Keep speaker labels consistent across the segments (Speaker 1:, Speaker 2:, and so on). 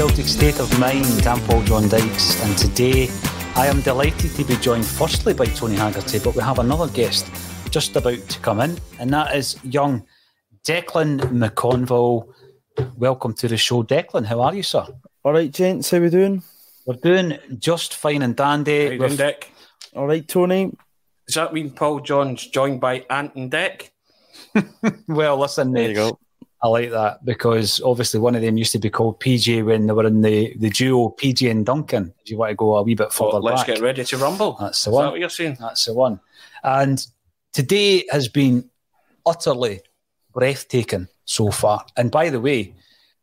Speaker 1: Welcome to a Celtic State of Mind. I'm Paul John Dykes, and today I am delighted to be joined firstly by Tony Haggerty, but we have another guest just about to come in, and that is young Declan McConville. Welcome to the show, Declan. How are you, sir?
Speaker 2: All right, gents, how we doing?
Speaker 1: We're doing just fine and dandy.
Speaker 3: How you doing, Dec?
Speaker 2: All right, Tony.
Speaker 3: Does that mean Paul John's joined by Ant and Dec?
Speaker 1: well, listen,
Speaker 2: there you go.
Speaker 1: I like that because obviously one of them used to be called PJ when they were in the, the duo PJ and Duncan. If you want to go a wee bit further
Speaker 3: well, let's
Speaker 1: back.
Speaker 3: get ready to rumble.
Speaker 1: That's the
Speaker 3: Is
Speaker 1: one.
Speaker 3: that what you're saying?
Speaker 1: That's the one. And today has been utterly breathtaking so far. And by the way,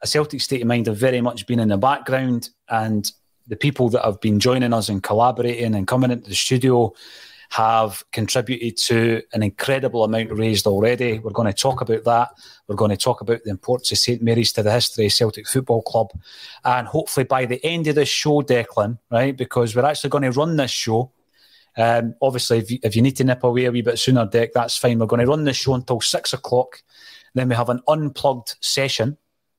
Speaker 1: a Celtic state of mind have very much been in the background, and the people that have been joining us and collaborating and coming into the studio have contributed to an incredible amount raised already. We're going to talk about that. We're going to talk about the importance of St Mary's to the history of Celtic Football Club. And hopefully by the end of this show, Declan, right, because we're actually going to run this show. Um, obviously, if you, if you need to nip away a wee bit sooner, Deck, that's fine. We're going to run this show until six o'clock. Then we have an unplugged session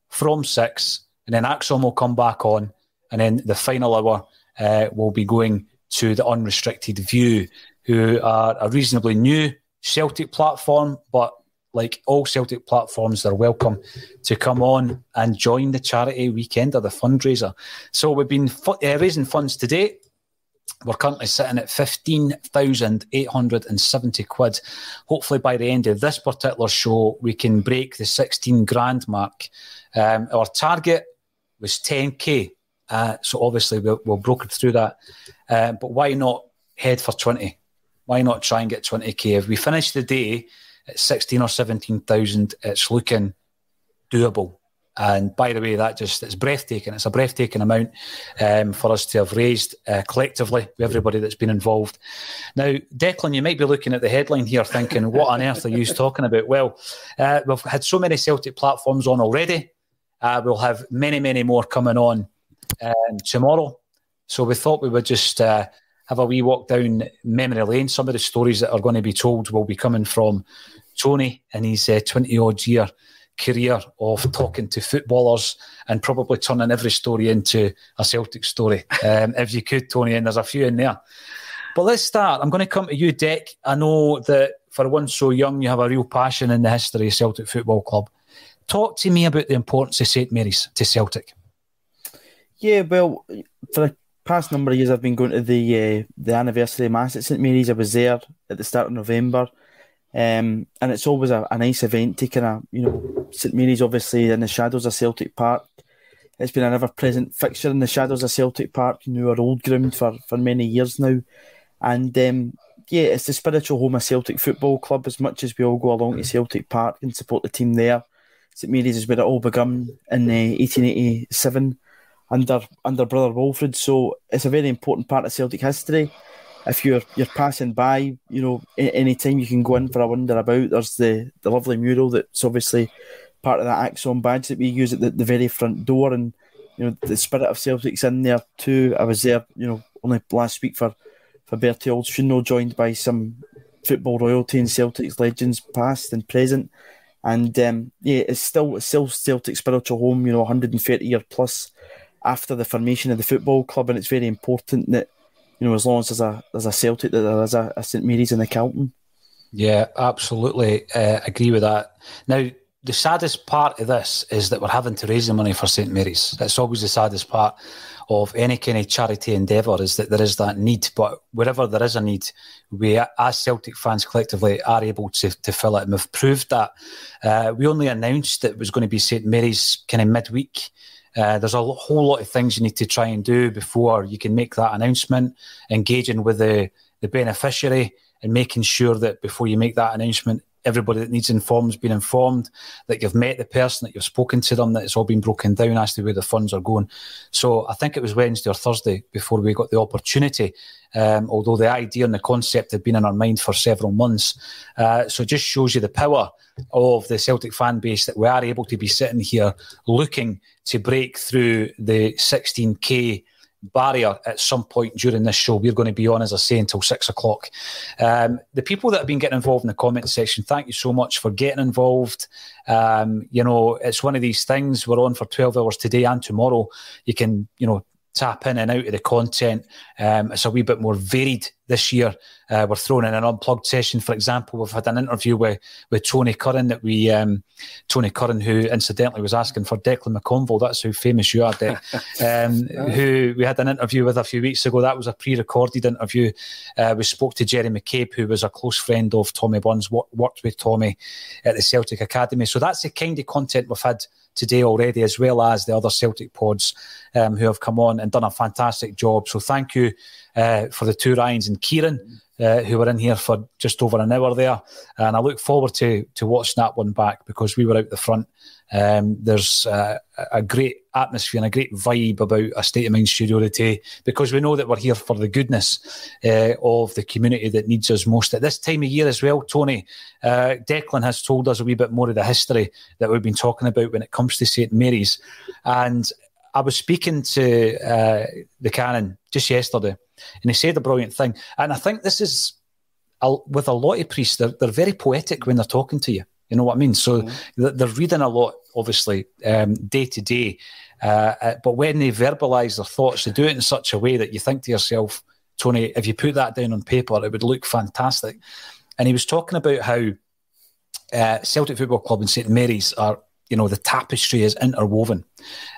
Speaker 1: from six, and then ACSOM will come back on, and then the final hour uh, will be going to the unrestricted view, who are a reasonably new Celtic platform, but like all Celtic platforms, they're welcome to come on and join the charity weekend or the fundraiser. So we've been fu- uh, raising funds today. We're currently sitting at 15,870 quid. Hopefully, by the end of this particular show, we can break the 16 grand mark. Um, our target was 10k. Uh, so obviously, we'll, we'll through that. Uh, but why not head for 20? Why not try and get 20k? If we finish the day at 16 or 17,000, it's looking doable. And by the way, that just it's breathtaking. It's a breathtaking amount um, for us to have raised uh, collectively with everybody that's been involved. Now, Declan, you might be looking at the headline here thinking, what on earth are you talking about? Well, uh, we've had so many Celtic platforms on already. Uh, we'll have many, many more coming on um, tomorrow. So we thought we would just uh, have a wee walk down memory lane. Some of the stories that are going to be told will be coming from Tony and his uh, 20 odd year career of talking to footballers and probably turning every story into a Celtic story. Um, if you could, Tony, and there's a few in there. But let's start. I'm going to come to you, Dec. I know that for one so young, you have a real passion in the history of Celtic Football Club. Talk to me about the importance of St Mary's to Celtic.
Speaker 2: Yeah, well, for past number of years, I've been going to the uh, the anniversary mass at St Mary's. I was there at the start of November, um, and it's always a, a nice event to kind of you know St Mary's obviously in the shadows of Celtic Park. It's been an ever present fixture in the shadows of Celtic Park, you know, our old ground for, for many years now. And um, yeah, it's the spiritual home of Celtic Football Club. As much as we all go along to Celtic Park and support the team there, St Mary's is where it all begun in uh, 1887 under under Brother Wilfred. So it's a very important part of Celtic history. If you're you're passing by, you know, any time you can go in for a wander about. There's the the lovely mural that's obviously part of that ACSOM badge that we use at the, the very front door, and you know the spirit of Celtic's in there too. I was there, you know, only last week for for Bertie Auld's funeral, joined by some football royalty and Celtic's legends past and present. And um, yeah, it's still it's still Celtic spiritual home, you know, 130 year plus after the formation of the football club, and it's very important that you know as long as there's a there's a Celtic that there is a, a St Mary's in the Calton.
Speaker 1: Yeah, absolutely uh, agree with that. Now, the saddest part of this is that we're having to raise the money for St Mary's. That's always the saddest part of any kind of charity endeavour is that there is that need. But wherever there is a need, we as Celtic fans collectively are able to, to fill it. And we've proved that. Uh, we only announced that it was going to be St Mary's kind of midweek. Uh, there's a whole lot of things you need to try and do before you can make that announcement, engaging with the, the beneficiary and making sure that before you make that announcement, everybody that needs informed has been informed, that you've met the person, that you've spoken to them, that it's all been broken down as to where the funds are going. So I think it was Wednesday or Thursday before we got the opportunity, um, although the idea and the concept had been in our mind for several months. Uh, so it just shows you the power of the Celtic fan base that we are able to be sitting here looking to break through the 16k barrier at some point during this show. We're going to be on, as I say, until six o'clock. Um, the people that have been getting involved in the comment section, thank you so much for getting involved. Um, you know, it's one of these things. We're on for 12 hours today and tomorrow. You can, you know, tap in and out of the content. Um, it's a wee bit more varied this year. Uh, we're throwing in an unplugged session, for example. We've had an interview with, with Tony Curran that we, um, Tony Curran, who incidentally was asking for Declan McConville. That's how famous you are, Dec. um, who we had an interview with a few weeks ago. That was a pre-recorded interview. Uh, we spoke to Jerry McCabe, who was a close friend of Tommy Burns, worked with Tommy at the Celtic Academy. So that's the kind of content we've had today already, as well as the other Celtic pods um, who have come on and done a fantastic job. So thank you uh, for the two Ryans and Kieran. Uh, who were in here for just over an hour there, and I look forward to to watching that one back because we were out the front. Um, there's a great atmosphere and a great vibe about a State of Mind studio today because we know that we're here for the goodness uh, of the community that needs us most at this time of year as well. Tony uh, Declan has told us a wee bit more of the history that we've been talking about when it comes to St Mary's, and I was speaking to uh, the canon just yesterday and he said a brilliant thing. And I think this is with a lot of priests, they're, they're very poetic when they're talking to you. You know what I mean? So mm-hmm. they're reading a lot, obviously, um, day to day. Uh, uh, but when they verbalise their thoughts, they do it in such a way that you think to yourself, Tony, if you put that down on paper, it would look fantastic. And he was talking about how uh, Celtic Football Club and St Mary's are, you know, the tapestry is interwoven.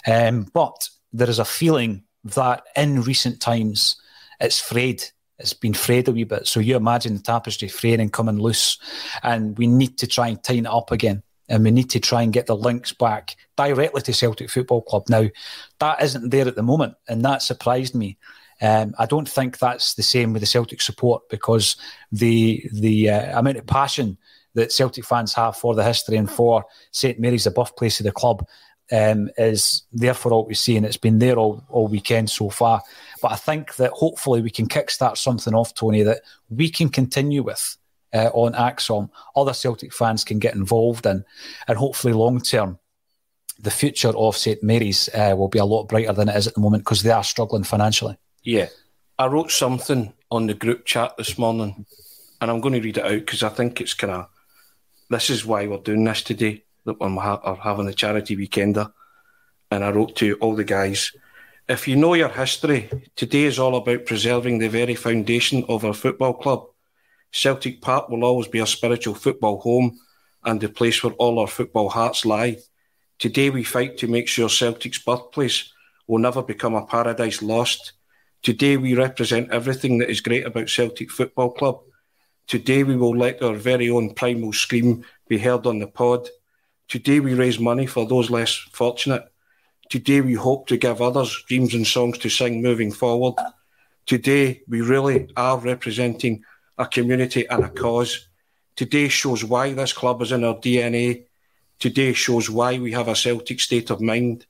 Speaker 1: Um, but there is a feeling that in recent times, it's frayed. It's been frayed a wee bit. So you imagine the tapestry fraying and coming loose. And we need to try and tighten it up again. And we need to try and get the links back directly to Celtic Football Club. Now, that isn't there at the moment. And that surprised me. Um, I don't think that's the same with the Celtic support because the the uh, amount of passion that Celtic fans have for the history and for St Mary's, the birthplace of the club, um, is there for all we see, and it's been there all, all weekend so far. But I think that hopefully we can kickstart something off, Tony, that we can continue with uh, on ACSOM. Other Celtic fans can get involved in, and hopefully long term, the future of St Mary's uh, will be a lot brighter than it is at the moment because they are struggling financially.
Speaker 3: Yeah, I wrote something on the group chat this morning, and I'm going to read it out because I think it's kind of this is why we're doing this today. That we're having a charity weekender, and I wrote to all the guys if you know your history, today is all about preserving the very foundation of our football club. Celtic Park will always be our spiritual football home and the place where all our football hearts lie. Today we fight to make sure Celtic's birthplace will never become a paradise lost. Today we represent everything that is great about Celtic Football Club. Today we will let our very own primal scream be heard on the pod. Today we raise money for those less fortunate. Today we hope to give others dreams and songs to sing moving forward. Today we really are representing a community and a cause. Today shows why this club is in our DNA. Today shows why we have a Celtic state of mind.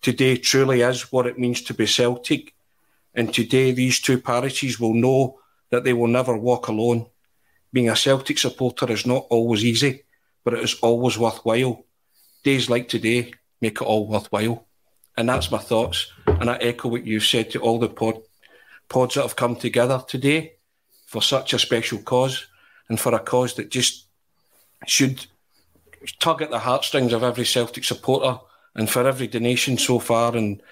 Speaker 3: Today truly is what it means to be Celtic. And today these two parishes will know that they will never walk alone. Being a Celtic supporter is not always easy, but it is always worthwhile. Days like today make it all worthwhile. And that's my thoughts. And I echo what you said to all the pod, pods that have come together today for such a special cause and for a cause that just should tug at the heartstrings of every Celtic supporter and for every donation so far and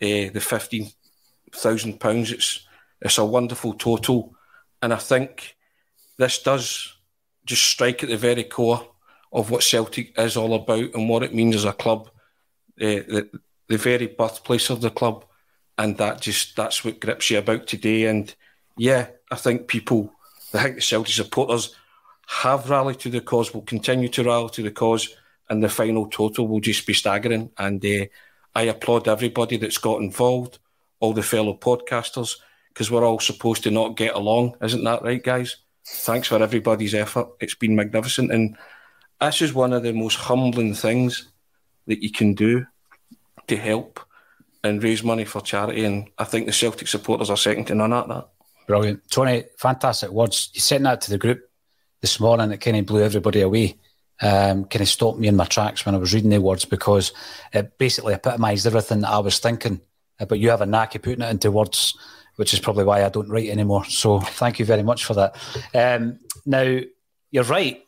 Speaker 3: uh, the fifteen thousand pounds. It's it's a wonderful total, and I think this does just strike at the very core of what Celtic is all about and what it means as a club. Uh, that the very birthplace of the club, and that just that's what grips you about today. And yeah, I think people, I think the Celtic supporters have rallied to the cause, will continue to rally to the cause, and the final total will just be staggering. And uh, I applaud everybody that's got involved, all the fellow podcasters, because we're all supposed to not get along, isn't that right, guys? Thanks for everybody's effort. It's been magnificent, and this is one of the most humbling things that you can do to help and raise money for charity. And I think the Celtic supporters are second to none at that.
Speaker 1: Brilliant. Tony, fantastic words. You sent that to the group this morning. It kind of blew everybody away. Um, kind of stopped me in my tracks when I was reading the words because it basically epitomised everything that I was thinking but you have a knack of putting it into words, which is probably why I don't write anymore. So thank you very much for that. Um, now, you're right.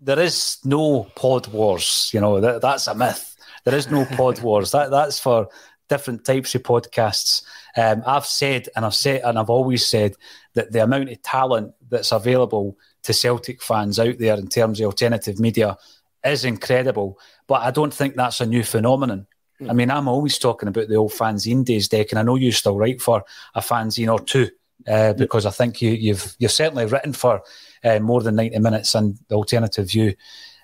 Speaker 1: There is no pod wars. You know, that, that's a myth. There is no pod wars. That That's for different types of podcasts. Um, I've said, and I've said, and I've always said that the amount of talent that's available to Celtic fans out there in terms of alternative media is incredible. But I don't think that's a new phenomenon. I mean, I'm always talking about the old fanzine days, Deck, and I know you still write for a fanzine or two uh, because I think you, have you've, you've certainly written for uh, more than ninety minutes and the alternative view.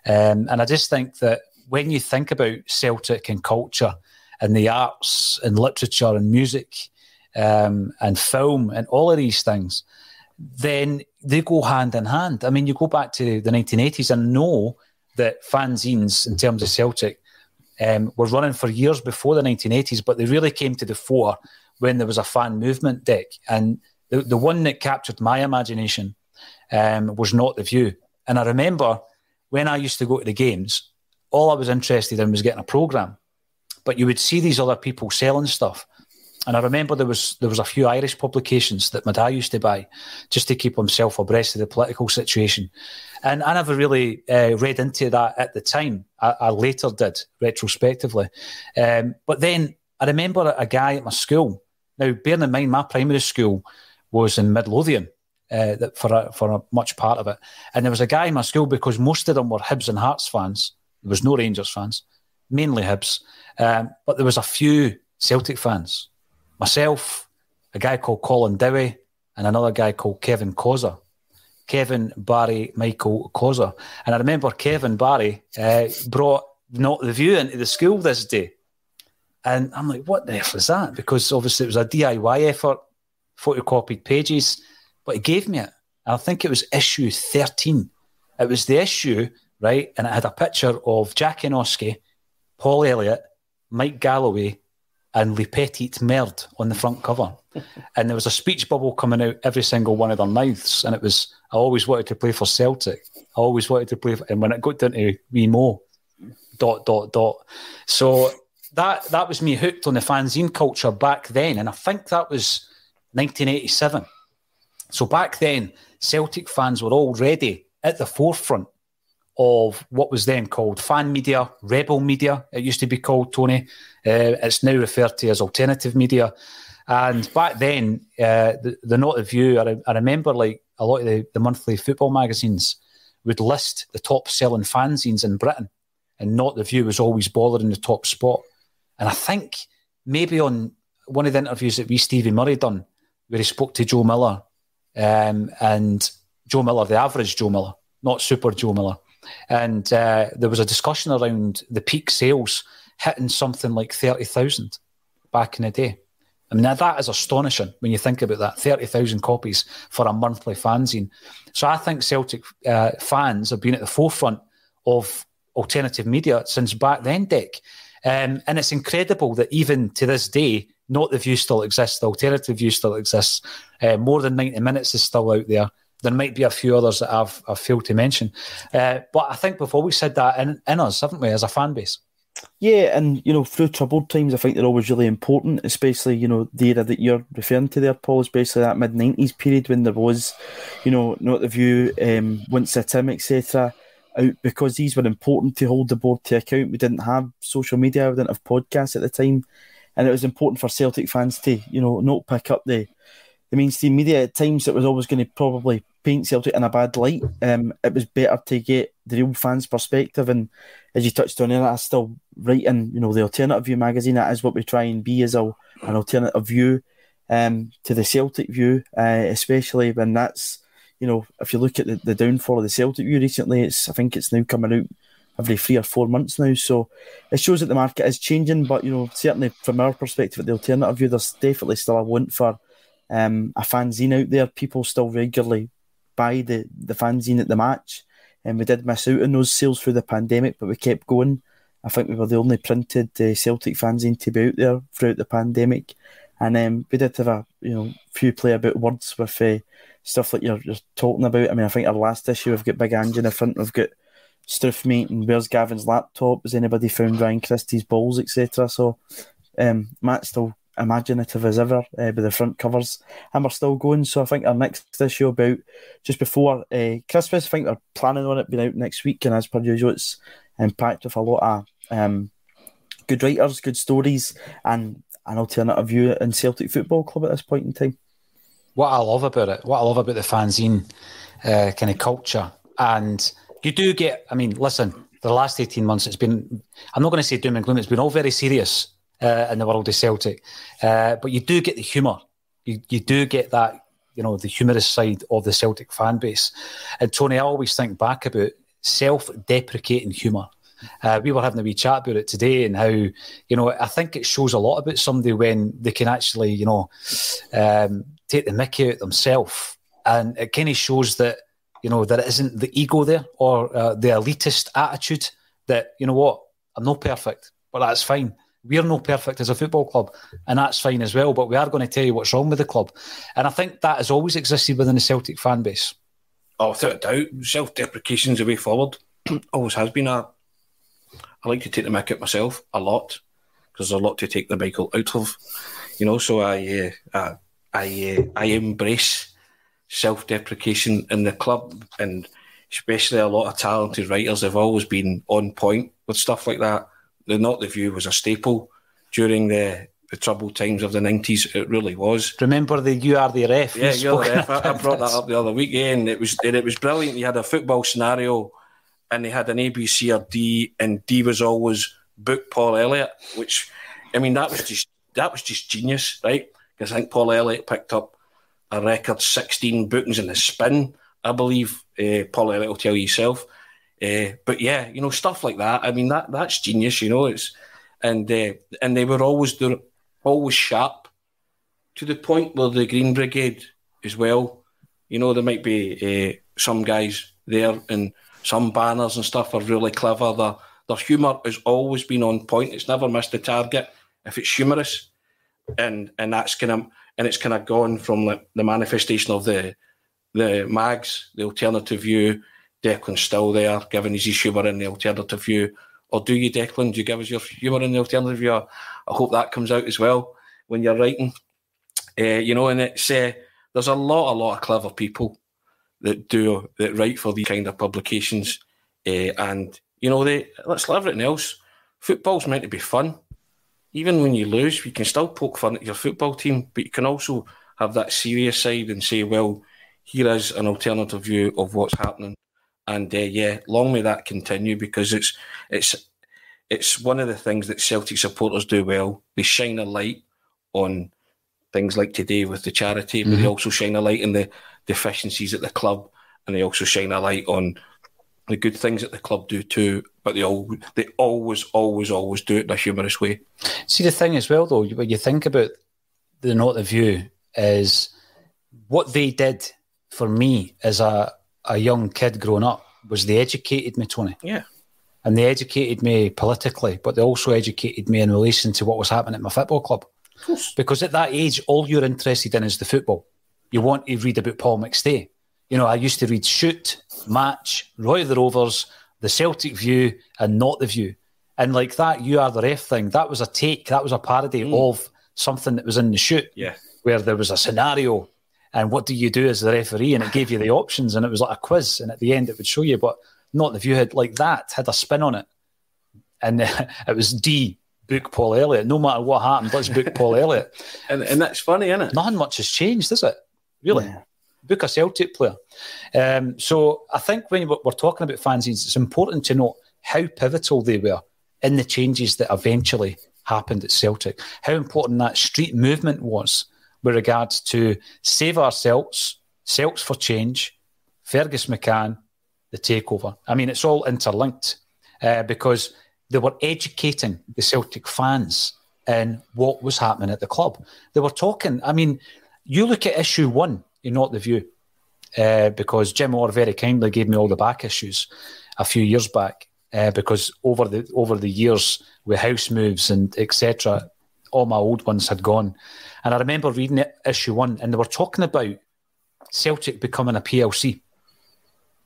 Speaker 1: Um, and I just think that when you think about Celtic and culture and the arts and literature and music um, and film and all of these things, then they go hand in hand. I mean, you go back to the 1980s and know that fanzines, in terms of Celtic, um, were running for years before the 1980s, but they really came to the fore when there was a fan movement deck. And the, the one that captured my imagination um, was Not the View. And I remember when I used to go to the games, all I was interested in was getting a program. But you would see these other people selling stuff. And I remember there was there was a few Irish publications that my dad used to buy just to keep himself abreast of the political situation. And I never really uh, read into that at the time. I, I later did, retrospectively. Um, but then I remember a guy at my school. Now, bearing in mind, my primary school was in Midlothian uh, for, a, for a much part of it. And there was a guy in my school because most of them were Hibs and Hearts fans. There was no Rangers fans, mainly Hibs. Um, but there was a few Celtic fans. Myself, a guy called Colin Dowie, and another guy called Kevin Koza. Kevin, Barry, Michael Koza. And I remember Kevin Barry uh, brought Not the View into the school this day. And I'm like, what the F was that? Because obviously it was a DIY effort, photocopied pages, but he gave me it. I think it was issue 13. It was the issue, right? And it had a picture of Jack Oski, Paul Elliott, Mike Galloway, and Le Petit Merde on the front cover. and there was a speech bubble coming out every single one of their mouths. And it was, I always wanted to play for Celtic. I always wanted to play for, and when it got down to wee Mo, dot, dot, dot. So that, that was me hooked on the fanzine culture back then. And I think that was 1987. So back then, Celtic fans were already at the forefront of what was then called fan media, rebel media. It used to be called Tony. Uh, it's now referred to as alternative media. And back then, uh, the, the Not the View, I, I, remember like a lot of the, the monthly football magazines would list the top selling fanzines in Britain, and Not the View was always bothering the top spot. And I think maybe on one of the interviews that we Stevie Murray done, where he spoke to Joe Miller, um, and Joe Miller, the average Joe Miller, not Super Joe Miller, and uh, there was a discussion around the peak sales hitting something like thirty thousand back in the day. I mean, that is astonishing when you think about that 30,000 copies for a monthly fanzine. So I think Celtic uh, fans have been at the forefront of alternative media since back then, Dec. Um, and it's incredible that even to this day, not the view still exists, the alternative view still exists. Uh, more than 90 minutes is still out there. There might be a few others that I've, I've failed to mention. Uh, but I think before we said that in, in us, haven't we, as a fan base?
Speaker 2: Yeah, and you know, through troubled times, I think they're always really important, especially you know the era that you're referring to there, Paul, is basically that mid '90s period when there was, you know, not the view, um, Once a Tim, etc. Out because these were important to hold the board to account. We didn't have social media, we didn't have podcasts at the time, and it was important for Celtic fans to, you know, not pick up the the mainstream media at times. It was always going to probably paint Celtic in a bad light. Um, it was better to get the real fans' perspective. And as you touched on I still write in, you know, the alternative view magazine. That is what we try and be as a, an alternative view um, to the Celtic view, uh, especially when that's, you know, if you look at the, the downfall of the Celtic view recently, it's I think it's now coming out every three or four months now. So it shows that the market is changing. But you know, certainly from our perspective at the alternative view, there's definitely still a want for um, a fanzine out there. People still regularly buy the, the fanzine at the match. And we did miss out on those sales through the pandemic, but we kept going. I think we were the only printed uh, Celtic fanzine to be out there throughout the pandemic. And um, we did have a you know few play about words with uh, stuff like you're, you're talking about. I mean, I think our last issue we've got Big Ange in the front, we've got Struthmate and Where's Gavin's laptop? Has anybody found Ryan Christie's balls, etc.? So um, Matt still imaginative as ever uh, with the front covers, and we're still going. So I think our next issue about just before uh, Christmas, I think we're planning on it being out next week, and as per usual, it's packed with a lot of um, good writers, good stories, and an alternative view in Celtic Football Club at this point in time.
Speaker 1: What I love about it, what I love about the fanzine uh, kind of culture, and you do get. I mean, listen, the last eighteen months, it's been. I'm not going to say doom and gloom. It's been all very serious uh, in the world of Celtic, uh, but you do get the humour. You you do get that. You know the humorous side of the Celtic fan base, and Tony, I always think back about self-deprecating humour. Uh, we were having a wee chat about it today and how, you know, I think it shows a lot about somebody when they can actually, you know, um, take the mickey out themselves. And it kind of shows that, you know, there isn't the ego there or uh, the elitist attitude that, you know what, I'm not perfect, but that's fine. We're not perfect as a football club, and that's fine as well. But we are going to tell you what's wrong with the club. And I think that has always existed within the Celtic fan base.
Speaker 3: Oh, without doubt, self deprecation is the way forward. always has been a I like to take the mic out myself a lot because there's a lot to take the Michael out of, you know. So I uh, I uh, I embrace self-deprecation in the club, and especially a lot of talented writers have always been on point with stuff like that. The Not the View was a staple during the the troubled times of the nineties. It really was.
Speaker 1: Remember the You Are the Ref?
Speaker 3: Yeah, You Are the Ref. I, I, brought that up the other week, and it was and it was brilliant. You had a football scenario and they had an A, B, C, or D, and D was always book Paul Elliott, which I mean that was just that was just genius, right? Because I think Paul Elliott picked up a record sixteen bookings in the spin, I believe. Uh, Paul Elliott will tell you himself. Uh, but yeah, you know stuff like that. I mean that that's genius, you know. It's and uh, and they were always there, always sharp to the point where the Green Brigade as well. You know, there might be some guys there and some banners and stuff are really clever. Their, their humour has always been on point. It's never missed the target if it's humorous, and and that's kind of and it's kind of gone from the manifestation of the the mags, the alternative view. Declan's still there, giving his humour in the alternative view. Or do you, Declan? Do you give us your humour in the alternative view? I hope that comes out as well when you're writing. Uh, you know, and it's uh, there's a lot, a lot of clever people that do that write for these kind of publications, uh, and you know they let's let everything else. Football's meant to be fun. Even when you lose, you can still poke fun at your football team, but you can also have that serious side and say, well, here is an alternative view of what's happening. And uh, yeah, long may that continue because it's it's it's one of the things that Celtic supporters do well. They shine a light on things like today with the charity, but mm-hmm. they also shine a light in the deficiencies at the club, and they also shine a light on the good things that the club do too. But they all they always, always, always do it in a humorous way.
Speaker 1: See the thing as well, though, when you think about the not the view is what they did for me as a a young kid growing up was they educated me, Tony.
Speaker 3: Yeah.
Speaker 1: And they educated me politically, but they also educated me in relation to what was happening at my football club. Because at that age, all you're interested in is the football you want to read about Paul McStay. You know, I used to read Shoot, Match, Roy the Rovers, The Celtic View, and Not the View. And like that, you are the ref thing. That was a take. That was a parody mm. of something that was in the shoot.
Speaker 3: Yeah.
Speaker 1: Where there was a scenario, and what do you do as the referee? And it gave you the options, and it was like a quiz. And at the end, it would show you. But not if you had like that had a spin on it, and it was D book Paul Elliott. No matter what happened, let's book Paul Elliott.
Speaker 3: And and that's funny, isn't it?
Speaker 1: Nothing much has changed, is it? really. Yeah. Book a Celtic player. Um, so I think when we're talking about fanzines, it's important to note how pivotal they were in the changes that eventually happened at Celtic. How important that street movement was with regards to save ourselves, Celts for change, Fergus McCann, the takeover. I mean, it's all interlinked uh, because they were educating the Celtic fans in what was happening at the club. They were talking, I mean, you look at issue one, you're not the view, uh, because Jim Orr very kindly gave me all the back issues a few years back. Uh, because over the over the years with house moves and etc., all my old ones had gone, and I remember reading it, issue one, and they were talking about Celtic becoming a PLC,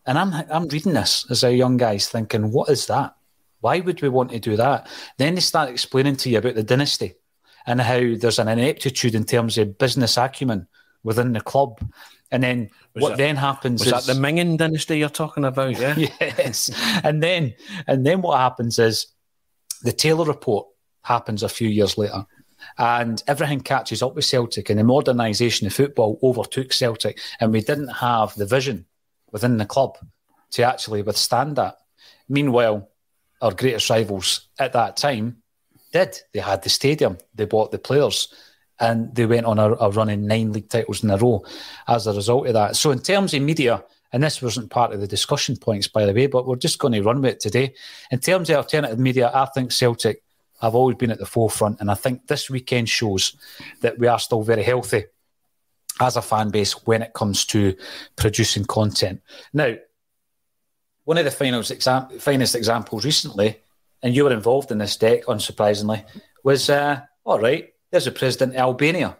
Speaker 1: and I'm I'm reading this as a young guy, thinking, what is that? Why would we want to do that? Then they start explaining to you about the dynasty and how there's an ineptitude in terms of business acumen within the club. And then
Speaker 3: Was
Speaker 1: what
Speaker 3: that-
Speaker 1: then happens
Speaker 3: Was
Speaker 1: is
Speaker 3: that the Mingin dynasty you're talking about? Yeah.
Speaker 1: yes. And then and then what happens is the Taylor report happens a few years later. And everything catches up with Celtic, and the modernisation of football overtook Celtic, and we didn't have the vision within the club to actually withstand that. Meanwhile, our greatest rivals at that time did. They had the stadium, they bought the players, and they went on a, a run in nine league titles in a row as a result of that. So, in terms of media, and this wasn't part of the discussion points, by the way, but we're just going to run with it today. In terms of alternative media, I think Celtic have always been at the forefront, and I think this weekend shows that we are still very healthy as a fan base when it comes to producing content. Now, one of the finest, exam- finest examples recently, and you were involved in this deck, unsurprisingly, was uh, all right. There's a president of Albania.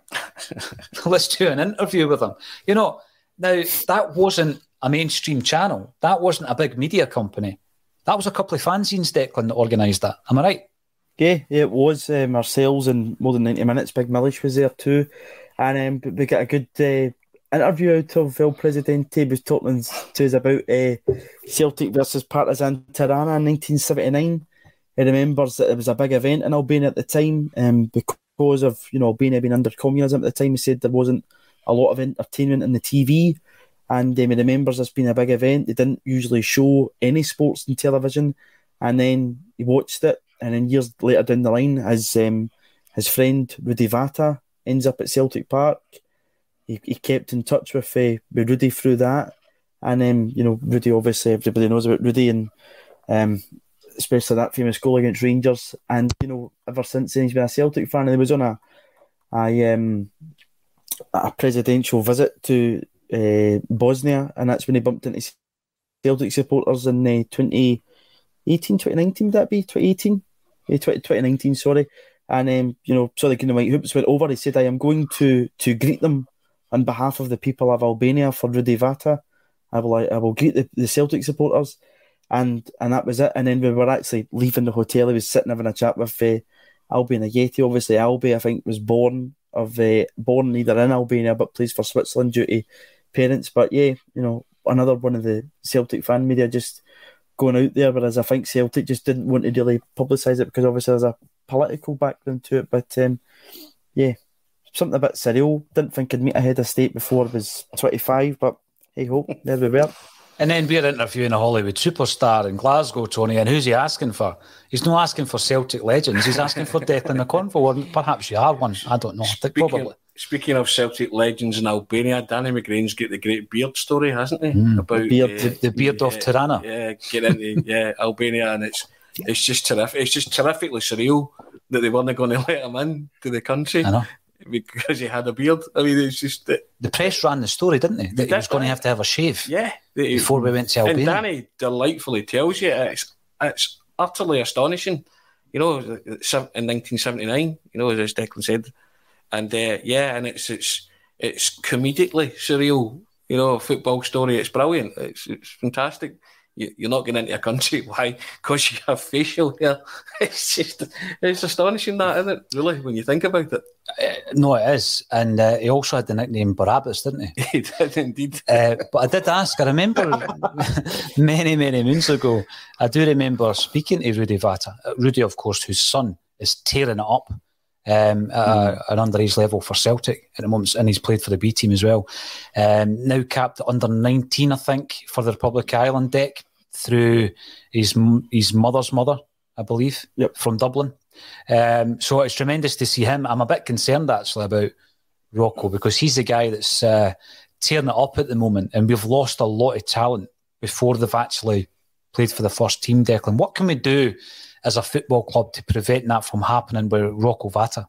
Speaker 1: Let's do an interview with him. You know, now that wasn't a mainstream channel. That wasn't a big media company. That was a couple of fanzines, Declan, that organised that. Am I right?
Speaker 2: Yeah, yeah, it was um, ourselves and more than ninety minutes. Big Millish was there too, and um, we got a good uh, interview out of El Presidente. He was talking to us about uh, Celtic versus Partizan Tirana in nineteen seventy nine. He remembers that it was a big event in Albania at the time, um, because of you know Albania being under communism at the time. He said there wasn't a lot of entertainment in the TV, and um, he remembers this being a big event. They didn't usually show any sports in television, and then he watched it and then years later down the line, his um, his friend Rudi Vata ends up at Celtic Park. He, he kept in touch with uh, with Rudi through that, and um, you know Rudi obviously everybody knows about Rudi and um, especially that famous goal against Rangers. And you know ever since then he's been a Celtic fan. And he was on a a um, a presidential visit to uh, Bosnia, and that's when he bumped into Celtic supporters in uh, 2018, 2019, would that be 2018? 20, 2019, sorry. And um, you know, so the kind of white hoops went over. He said, "I am going to to greet them on behalf of the people of Albania for Rudi Vata. I will I will greet the, the Celtic supporters." And and that was it. And then we were actually leaving the hotel. He was sitting having a chat with uh, Albi Ajeti. Obviously, Albi, I think, was born of uh, born either in Albania but plays for Switzerland due to parents. But yeah, you know, another one of the Celtic fan media just going out there, whereas I think Celtic just didn't want to really publicise it because obviously there's a political background to it. But um, yeah, something a bit surreal. Didn't think I'd meet a head of state before I was 25, but hey ho, there we were.
Speaker 1: And then we're interviewing a Hollywood superstar in Glasgow, Tony, and who's he asking for? He's not asking for Celtic legends. He's asking for Declan McConville, or perhaps you are one. I don't know. I think
Speaker 3: Speaking,
Speaker 1: probably.
Speaker 3: Speaking of Celtic legends in Albania, Danny McGrain's got the great beard story, hasn't he?
Speaker 1: Mm.
Speaker 3: About
Speaker 2: Beard,
Speaker 3: uh,
Speaker 1: The, the beard of Tirana.
Speaker 3: Yeah, get into yeah Albania, and it's it's just terrific. It's just terrifically surreal that they weren't going to let him in to the country because he had a beard. I mean, it's just
Speaker 1: The press ran the story, didn't they? That he was going to have to have a shave
Speaker 3: yeah. they-
Speaker 1: before we went to Albania.
Speaker 3: and Danny delightfully tells you it's it's utterly astonishing. You know, in 1979, you know, as Declan said, and uh, yeah, and it's it's it's comedically surreal. You know, football story. It's brilliant. It's it's fantastic. You, you're not getting into a country. Why? Because you have facial hair. It's just it's astonishing that, isn't it? Really, when you think about it.
Speaker 1: No, it is. And uh, he also had the nickname Barabbas, didn't he?
Speaker 3: He did indeed.
Speaker 1: Uh, but I did ask, I remember many, many moons ago, I do remember speaking to Rudi Vata. Uh, Rudi, of course, whose son is tearing it up um, at a, an underage level for Celtic at the moment, and he's played for the B team as well. Um, now capped under 19, I think, for the Republic of Ireland deck through his, his mother's mother, I believe,
Speaker 2: Yep.
Speaker 1: from Dublin. Um, so it's tremendous to see him. I'm a bit concerned actually about Rocco because he's the guy that's uh, tearing it up at the moment, and we've lost a lot of talent before they've actually played for the first team. Declan, what can we do as a football club to prevent that from happening with Rocco Vata?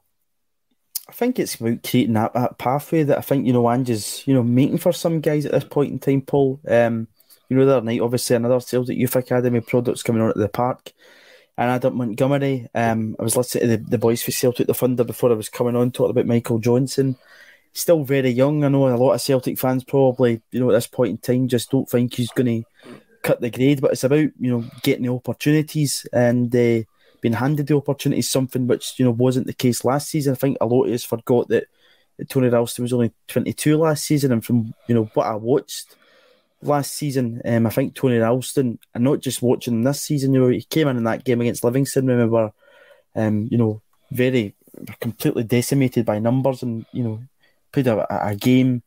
Speaker 2: I think it's about creating that, that pathway that I think, you know, Ange is, you know, making for some guys at this point in time, Paul. Um, you know, the other night, obviously, another Celtic Youth Academy products coming on at the park. And Adam Montgomery, um, I was listening to the, the boys for Celtic the Thunder before I was coming on, talking about Michael Johnston. Still very young. I know a lot of Celtic fans probably, you know, at this point in time just don't think he's going to cut the grade, but it's about, you know, getting the opportunities and uh, been handed the opportunities. something which you know wasn't the case last season. I think a lot of us forgot that, that Tony Ralston was only 22 last season, and from you know what I watched last season, um, I think Tony Ralston, and not just watching this season, you know, he came in in that game against Livingston. Remember, um, you know, very completely decimated by numbers, and you know, played a, a game.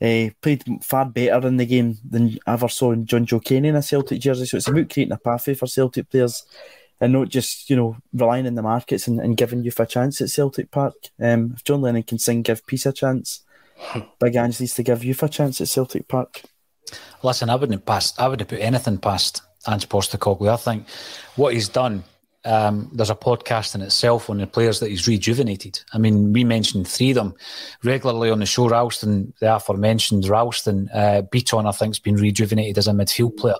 Speaker 2: Uh, played far better in the game than I ever saw in Jonjoe Kenny in a Celtic jersey. So it's about creating a pathway for Celtic players and not just, you know, relying on the markets and, and giving youth a chance at Celtic Park. Um, if John Lennon can sing Give Peace a Chance, Big Ange needs to give youth a chance at Celtic Park.
Speaker 1: Listen, I wouldn't pass. I wouldn't put anything past Ange Postecoglou. I think what he's done. Um, there's a podcast in itself on the players that he's rejuvenated. I mean, we mentioned three of them regularly on the show. Ralston, the aforementioned Ralston, uh, Bitton, I think, has been rejuvenated as a midfield player,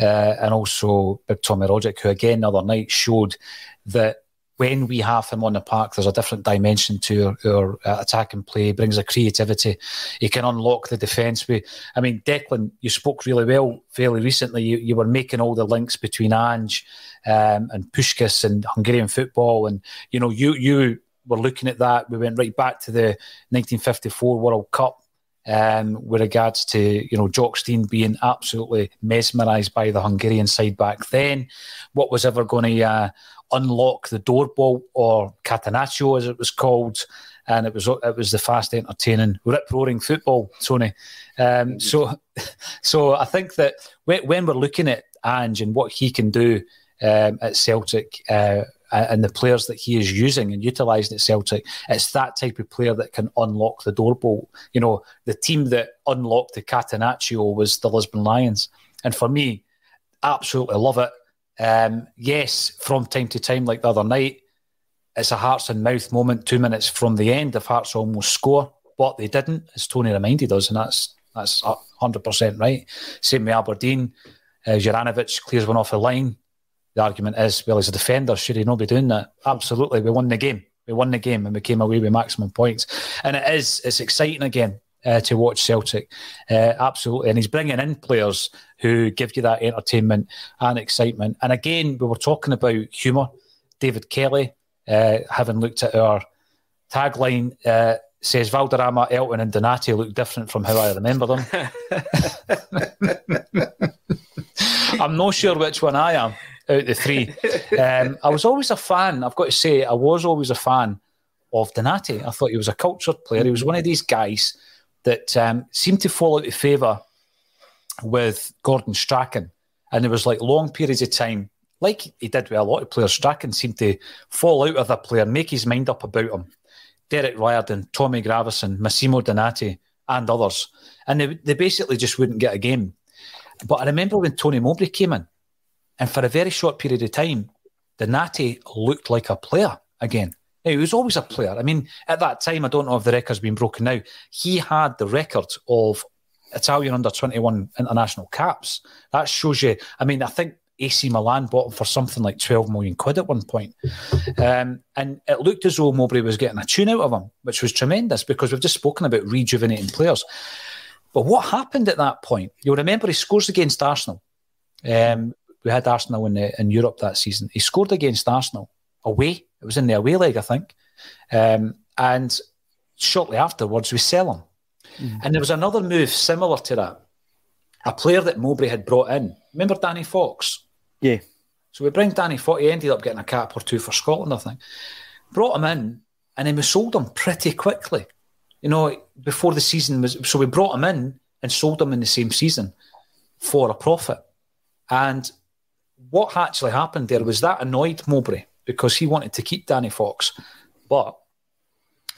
Speaker 1: uh, and also Big Tommy Rogic, who again the other night showed that when we have him on the park, there's a different dimension to our, our uh, attack and play, brings a creativity. He can unlock the defence. We, I mean, Declan, you spoke really well fairly recently. You, you were making all the links between Ange um, and Puskas and Hungarian football. And, you know, you, you were looking at that. We went right back to the 1954 World Cup um, with regards to you know Jock Stein being absolutely mesmerised by the Hungarian side back then. What was ever going to uh, unlock the doorbolt or catenaccio as it was called and it was it was the fast entertaining rip roaring football Tony um, so so I think that when, when, we're looking at Ange and what he can do um, at Celtic uh, and the players that he is using and utilising at Celtic, it's that type of player that can unlock the doorbolt. You know, the team that unlocked the Catenaccio was the Lisbon Lions. And for me, absolutely love it. Um, yes, from time to time, like the other night, it's a hearts and mouth moment. Two minutes from the end, if Hearts almost score, but they didn't, as Tony reminded us, and that's that's hundred percent right. Same with Aberdeen. Uh, Juranovic clears one off the line. The argument is, well, as a defender, should he not be doing that? Absolutely, we won the game. We won the game and we came away with maximum points. And it is, it's exciting again uh, to watch Celtic. Uh, absolutely. And he's bringing in players who give you that entertainment and excitement. And again, we were talking about humour. David Kelly, uh, having looked at our tagline, uh, says Valderrama, Elton, and Donati look different from how I remember them. I'm not sure which one I am out of the three. Um, I was always a fan, I've got to say, I was always a fan of Donati. I thought he was a cultured player. He was one of these guys that um, seemed to fall out of favour with Gordon Strachan. And there was like long periods of time, like he did with a lot of players, Strachan seemed to fall out of the player, make his mind up about him. Derek Riordan, Tommy Gravesen, Massimo Donati, and others. And they, they basically just wouldn't get a game. But I remember when Tony Mowbray came in, and for a very short period of time, Donati looked like a player again. He was always a player. I mean, at that time, I don't know if the record's been broken now. He had the record of Italian under 21 international caps. That shows you. I mean, I think AC Milan bought him for something like 12 million quid at one point. Um, and it looked as though Mowbray was getting a tune out of him, which was tremendous because we've just spoken about rejuvenating players. But what happened at that point? You'll remember he scores against Arsenal. Um, we had Arsenal in, the, in Europe that season. He scored against Arsenal away. It was in the away leg, I think. Um, and shortly afterwards, we sell him. Mm. And there was another move similar to that. A player that Mowbray had brought in. Remember Danny Fox?
Speaker 2: Yeah.
Speaker 1: So we bring Danny Fox. He ended up getting a cap or two for Scotland, I think. Brought him in, and then we sold him pretty quickly. You know, before the season was. So we brought him in and sold him in the same season for a profit. And what actually happened there was that annoyed Mowbray because he wanted to keep Danny Fox. But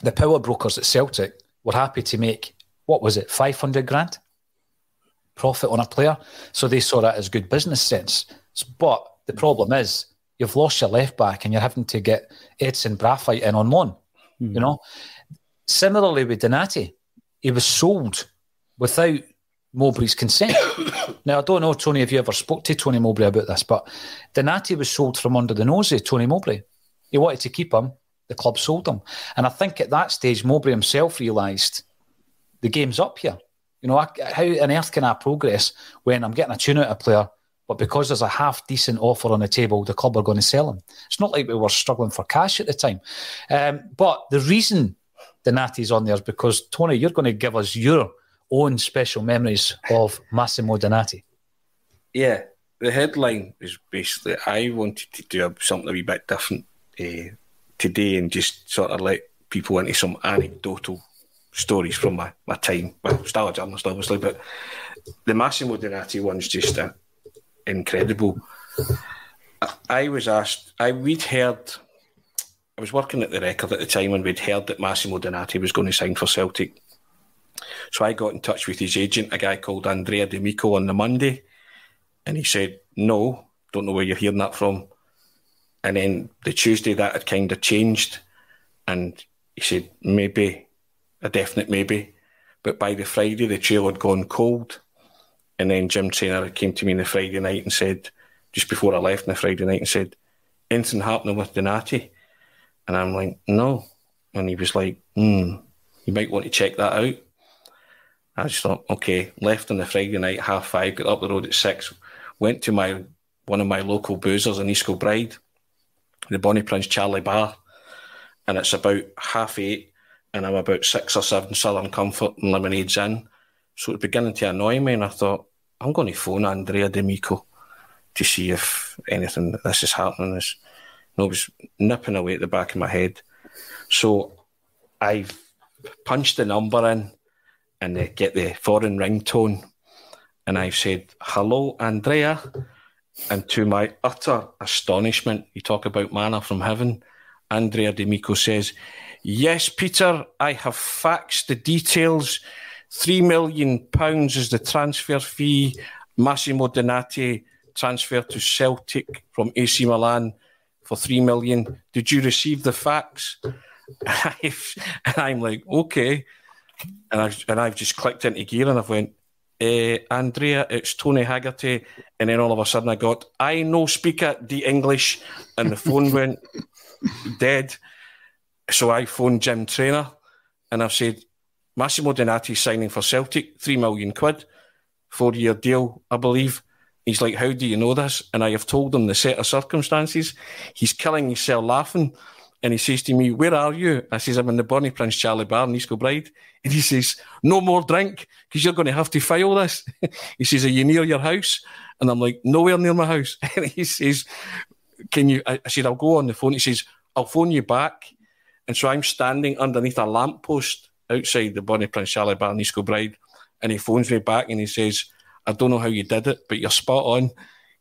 Speaker 1: the power brokers at Celtic were happy to make, what was it, 500 grand profit on a player. So they saw that as good business sense. But the problem is, you've lost your left back and you're having to get Edson Braafheid in on one. Mm. You know, similarly with Donati, he was sold without Mowbray's consent. Now, I don't know, Tony, if you ever spoke to Tony Mowbray about this, but Donati was sold from under the nose of Tony Mowbray. He wanted to keep him. The club sold him. And I think at that stage, Mowbray himself realised the game's up here. You know, how on earth can I progress when I'm getting a tune out of a player but because there's a half decent offer on the table, the club are going to sell him. It's not like we were struggling for cash at the time. Um, but the reason Donati's on there is because, Tony, you're going to give us your own special memories of Massimo Donati.
Speaker 3: Yeah, the headline is basically I wanted to do something a wee bit different uh, today and just sort of let people into some anecdotal stories from my, my time. Well, still a journalist, obviously, but the Massimo Donati one's just uh, incredible. I, I was asked, I we'd heard, I was working at the record at the time and we'd heard that Massimo Donati was going to sign for Celtic. So I got in touch with his agent, a guy called Andrea D'Amico, on the Monday, and he said, No, don't know where you're hearing that from. And then the Tuesday that had kind of changed, and he said, Maybe, a definite maybe. But by the Friday, the trail had gone cold. And then Jim Traynor came to me on the Friday night and said, just before I left on the Friday night, and said, Anything happening with Donati? And I'm like, No. And he was like, Hmm, you might want to check that out. I just thought, okay, left on the Friday night, half five, got up the road at six, went to my one of my local boozers in East Kilbride, the Bonnie Prince Charlie Bar, and it's about half eight, and I'm about six or seven Southern Comfort and lemonades in. So it's beginning to annoy me, and I thought, I'm going to phone Andrea D'Amico to see if anything this is happening. This, no, it was nipping away at the back of my head. So I've punched the number in and they get the foreign ringtone. And I've said, Hello, Andrea. And to my utter astonishment, you talk about manna from heaven. Andrea D'Amico says, Yes, Peter, I have faxed the details. Three million pounds is the transfer fee. Massimo Donati transferred to Celtic from AC Milan for three million. Did you receive the fax? and I'm like, okay and I've and I've just clicked into gear and I've went, eh, Andrea, it's Tony Haggerty, and then all of a sudden I got, I no speak the English, and the phone went dead. So I phoned Jim Traynor, and I've said, Massimo Donati signing for Celtic, three million quid, four year deal, I believe. He's like, How do you know this? And I have told him the set of circumstances. He's killing himself laughing and he says to me, Where are you? I says, I'm in the Bonnie Prince Charlie Bar in East Kilbride. And he says, No more drink, because you're going to have to file this. he says, Are you near your house? And I'm like, Nowhere near my house. and he says, Can you? I, said, I'll go on the phone. He says, I'll phone you back. And so I'm standing underneath a lamppost outside the Bonnie Prince Charlie Bar in East Kilbride. And he phones me back and he says, I don't know how you did it, but you're spot on.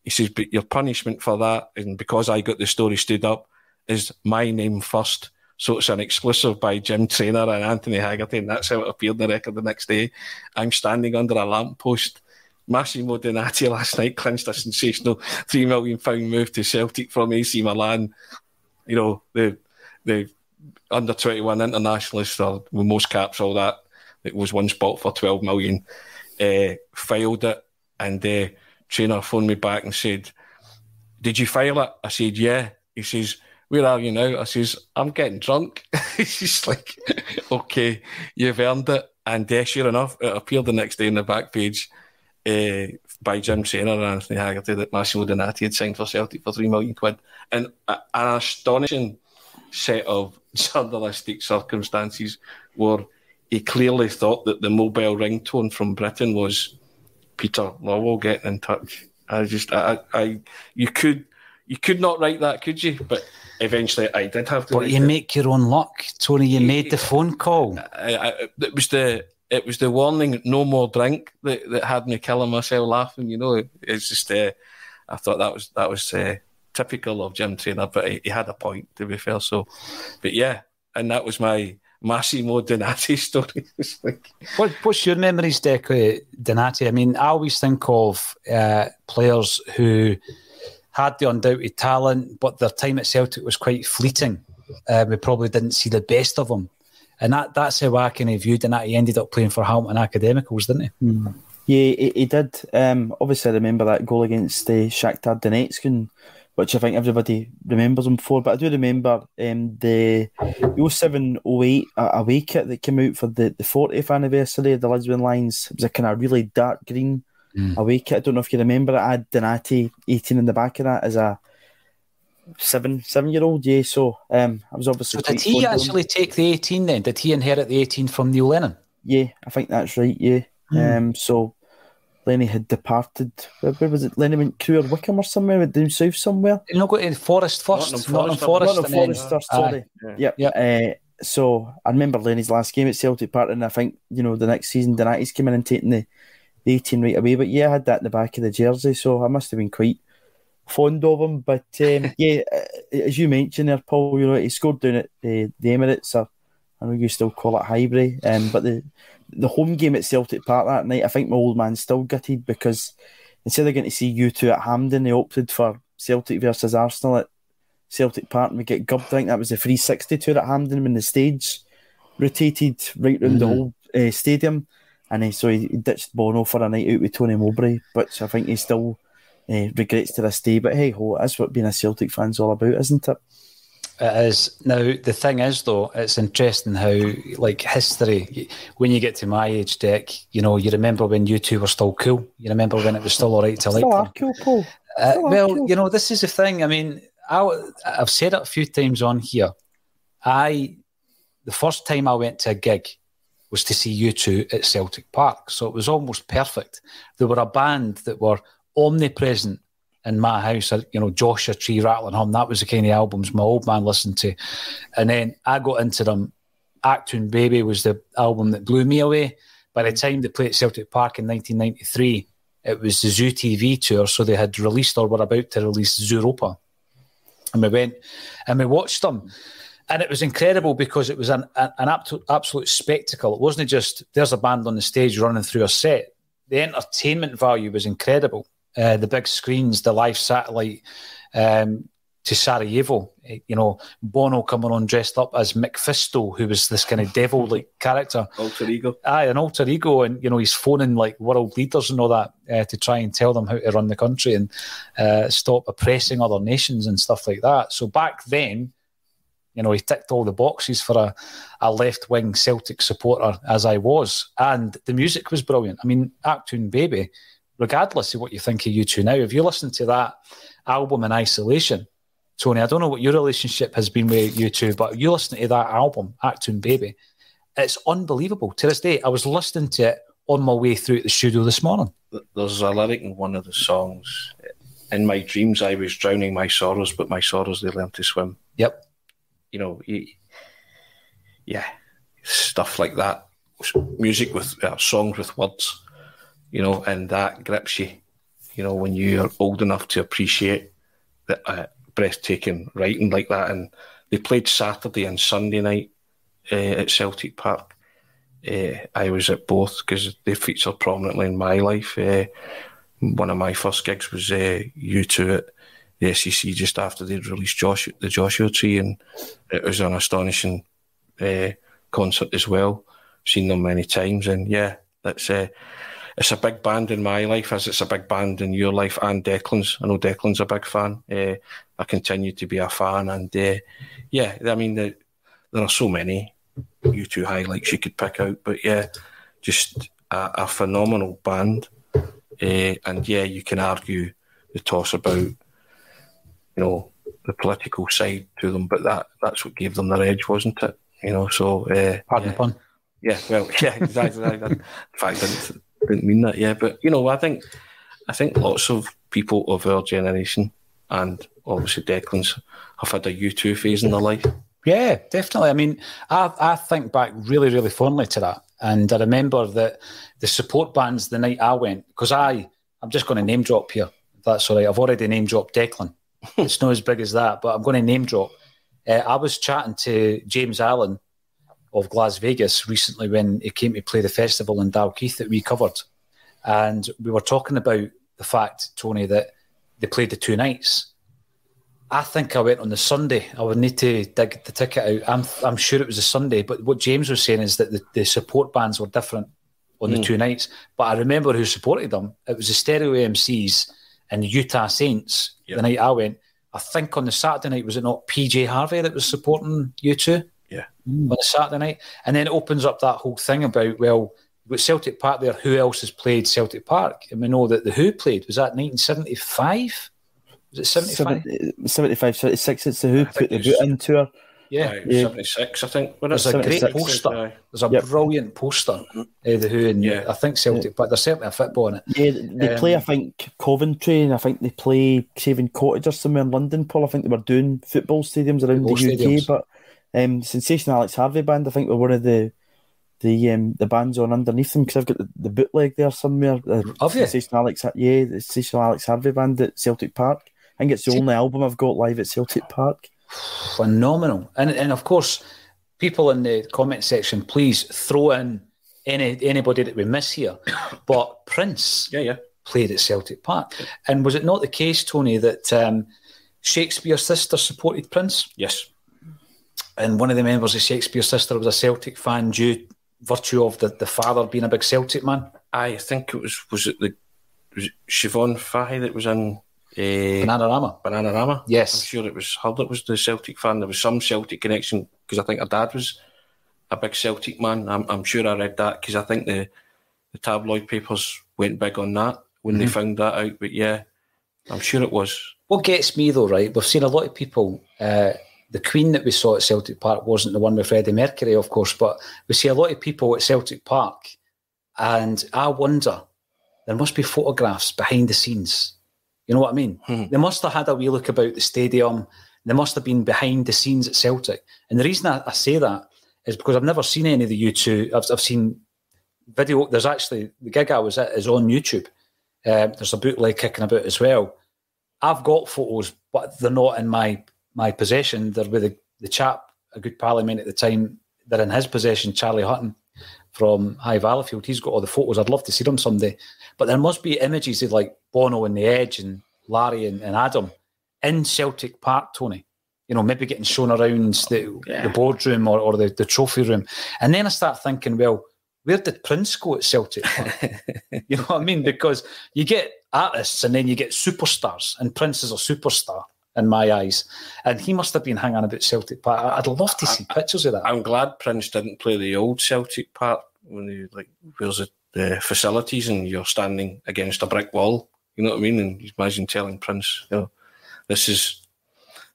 Speaker 3: He says, But your punishment for that, and because I got the story stood up, is my name first. So it's an exclusive by Jim Traynor and Anthony Haggerty, and that's how it appeared in the record the next day. I'm standing under a lamppost. Massimo Donati last night clinched a sensational three million pound move to Celtic from AC Milan. You know the the under twenty one internationalist or with most caps, all that. It was one spot for twelve million. Uh, filed it, and uh, Traynor phoned me back and said, "Did you file it?" I said, "Yeah." He says, where are you now? I says, I'm getting drunk. He's like, okay, you've earned it. And uh, sure enough, it appeared the next day in the back page uh, by Jim Traynor and Anthony Haggerty that Massimo Donati had signed for Celtic for three million quid. And a, an astonishing set of journalistic circumstances where he clearly thought that the mobile ringtone from Britain was Peter Lawwell getting in touch. I just, I, I, you could, you could not write that, could you? But eventually I did have to.
Speaker 1: But you
Speaker 3: it.
Speaker 1: make your own luck, Tony. You made the phone call.
Speaker 3: I, I, it was the it was the warning, no more drink, that, that had me killing myself laughing. You know, it's just uh, I thought that was that was uh, typical of Jim Traynor, but he, he, had a point to be fair. So, but yeah, and that was my Massimo Donati story. like,
Speaker 1: what, what's your memories, Deco Donati? I mean, I always think of uh, players who had the undoubted talent, but their time at Celtic was quite fleeting. Uh, we probably didn't see the best of them. And that, that's how I kind of viewed and that he ended up playing for Hamilton Academicals, didn't he?
Speaker 2: Mm. Yeah, he, he did. Um, obviously, I remember that goal against the uh, Shakhtar Donetsk, which I think everybody remembers him for. But I do remember um, the 07 08 away kit that came out for the, the 40th anniversary of the Lisbon Lions. It was a kind of really dark green mm. away kit. I don't know if you remember it. I had Donati 18 in the back of that as a seven seven year old. Yeah, so um, I was obviously.
Speaker 1: So did he actually take the 18 then? Did he inherit the 18 from Neil Lennon?
Speaker 2: Yeah, I think that's right. Yeah. Mm. Um, so Lenny had departed. Where, where, was it? Lenny went to or Wycombe or somewhere, down south somewhere.
Speaker 1: You know, go to Forest first.
Speaker 2: Nottingham Forest. Nottingham Forest first. Sorry. Yeah. Yep. Uh, so I remember Lenny's last game at Celtic Park, and I think you know the next season Donati's came in and taking the, the 18 right away. But yeah, I had that in the back of the jersey, so I must have been quite fond of him. But um, yeah, as you mentioned there, Paul, you know he scored down at the, the Emirates, or I know you still call it Highbury, um, but the the home game at Celtic Park that night, I think my old man's still gutted because instead of getting to see U2 at Hampden, they opted for Celtic versus Arsenal at Celtic Park and we get gubbed. I think that was the 360 tour at Hampden when the stage rotated right round mm-hmm. the whole uh, stadium. And he, so he ditched Bono for a night out with Tony Mowbray, which I think he still uh, regrets to this day. But hey ho, that's what being a Celtic fan's all about, isn't it?
Speaker 1: It is. Now, the thing is, though, it's interesting how, like, history, when you get to my age, Dick, you know, you remember when U2 were still cool. You remember when it was still all right to like them.
Speaker 2: cool, Paul.
Speaker 1: Uh, well, cool. you know, this is the thing. I mean, I, I've said it a few times on here. I, the first time I went to a gig was to see U2 at Celtic Park. So it was almost perfect. They were a band that were omnipresent in my house, uh, you know, Joshua Tree, Rattle and Hum. That was the kind of albums my old man listened to. And then I got into them. Achtung Baby was the album that blew me away. By the time they played at Celtic Park in 1993, it was the Zoo TV tour. So they had released or were about to release Zooropa. And we went and we watched them. And it was incredible because it was an, an absolute spectacle. It wasn't just there's a band on the stage running through a set. The entertainment value was incredible uh, the big screens, the live satellite um, to Sarajevo. Eh, you know, Bono coming on dressed up as MacPhisto, who was this kind of devil like character.
Speaker 3: Alter ego.
Speaker 1: Aye, an alter ego. And, you know, he's phoning like world leaders and all that uh, to try and tell them how to run the country and uh, stop oppressing other nations and stuff like that. So back then, you know, he ticked all the boxes for a, a left wing Celtic supporter, as I was. And the music was brilliant. I mean, Achtung Baby regardless of what you think of U2 now, if you listen to that album in isolation, Tony, I don't know what your relationship has been with U2, but you listen to that album, Achtung Baby, it's unbelievable. To this day, I was listening to it on my way through the studio this morning.
Speaker 3: There's a lyric in one of the songs. In my dreams, I was drowning my sorrows, but my sorrows they learned to swim.
Speaker 1: Yep.
Speaker 3: You know, yeah, stuff like that. Music with uh, songs with words you know, and that grips you, you know, when you're old enough to appreciate the uh, breathtaking writing like that. And they played Saturday and Sunday night uh, at Celtic Park. Uh, I was at both because they feature prominently in my life. Uh, one of my first gigs was uh, U2 at the SEC just after they'd released Joshua, the Joshua Tree, and it was an astonishing uh, concert as well. Seen them many times, and yeah, that's uh, it's a big band in my life as it's a big band in your life and Declan's. I know Declan's a big fan. Uh, I continue to be a fan, and uh, yeah, I mean the, there are so many U2 highlights you could pick out, but yeah, just a, a phenomenal band. Uh, and yeah, you can argue the toss about you know the political side to them, but that that's what gave them their edge, wasn't it? You know, so uh,
Speaker 1: pardon yeah. pun.
Speaker 3: Yeah, well, yeah, exactly. In fact, I didn't, didn't mean that, yeah. But you know, I think I think lots of people of our generation and obviously Declan's have had a U2 phase in their life.
Speaker 1: Yeah, definitely. I mean, I, I think back really, really fondly to that. And I remember that the support bands the night I went, because I, I'm just going to name drop here. that's all right. I've already name dropped Declan. It's not as big as that, but I'm going to name drop. Uh, I was chatting to James Allen of Las Vegas recently when he came to play the festival in Dalkeith that we covered. And we were talking about the fact, Tony, that they played the two nights. I think I went on the Sunday. I would need to dig the ticket out. I'm, I'm sure it was a Sunday, but what James was saying is that the, the support bands were different on mm. the hmm. two nights. But I remember who supported them. It was the Stereo MCs and the Utah Saints yep. the night I went. I think on the Saturday night, was it not PJ Harvey that was supporting U2?
Speaker 3: Yeah.
Speaker 1: Mm, on the Saturday night. And then it opens up that whole thing about, well, with Celtic Park there, who else has played Celtic Park? And we know that the Who played was that 1975. Was it 75?
Speaker 2: 75, 76. It's the Who put the boot in tour.
Speaker 3: Yeah, right, yeah. 76, I think.
Speaker 1: There's a great poster. There's a yep. brilliant poster, uh, the Who, and yeah. I think Celtic, yeah. but there's certainly a football in it.
Speaker 2: Yeah, they um, play, I think, Coventry, and I think they play Craven Cottage or somewhere in London, Paul. I think they were doing football stadiums around football the UK, stadiums. but um, Sensational Alex Harvey Band, I think, were one of the the um, the bands on underneath them because I've got the, the, bootleg there somewhere. Uh, Sensational Alex, yeah, the Sensational Alex Harvey Band at Celtic Park. I think it's the only album I've got live at Celtic Park
Speaker 1: phenomenal. And and of course, people in the comment section, please throw in any anybody that we miss here. But Prince,
Speaker 3: yeah, yeah,
Speaker 1: played at Celtic Park. And was it not the case, Tony, that um, Shakespears Sister supported Prince?
Speaker 3: Yes.
Speaker 1: And one of the members of Shakespears Sister was a Celtic fan due virtue of the, the father being a big Celtic man.
Speaker 3: I think it was was it the was it Siobhan Fahey that was in
Speaker 1: uh, Bananarama.
Speaker 3: Bananarama.
Speaker 1: Yes.
Speaker 3: I'm sure it was her that was the Celtic fan. There was some Celtic connection because I think her dad was a big Celtic man. I'm, I'm sure I read that because I think the, the tabloid papers went big on that when mm-hmm. they found that out. But yeah, I'm sure it was.
Speaker 1: What gets me though, right? We've seen a lot of people. Uh, the Queen that we saw at Celtic Park wasn't the one with Freddie Mercury, of course, but we see a lot of people at Celtic Park, and I wonder there must be photographs behind the scenes you know what I mean? Hmm. They must have had a wee look about the stadium. They must have been behind the scenes at Celtic. And the reason I, I say that is because I've never seen any of the U2. I've, I've seen video. There's actually the gig I was at is on YouTube. Uh, there's a bootleg kicking about as well. I've got photos, but they're not in my my possession. They're with the, the chap, a good pal of mine at the time. They're in his possession, Charlie Hutton from High Valleyfield. He's got all the photos. I'd love to see them someday. But there must be images of like Bono and the Edge and Larry and, and Adam in Celtic Park, Tony. You know, maybe getting shown around the, yeah. the boardroom or, or the, the trophy room. And then I start thinking, well, where did Prince go at Celtic you know what I mean? Because you get artists and then you get superstars, and Prince is a superstar in my eyes. And he must have been hanging about Celtic Park. I'd love to see pictures of that.
Speaker 3: I'm glad Prince didn't play the old Celtic Park when he like where's the, the facilities and you're standing against a brick wall. You know what I mean? And imagine telling Prince, you know, this is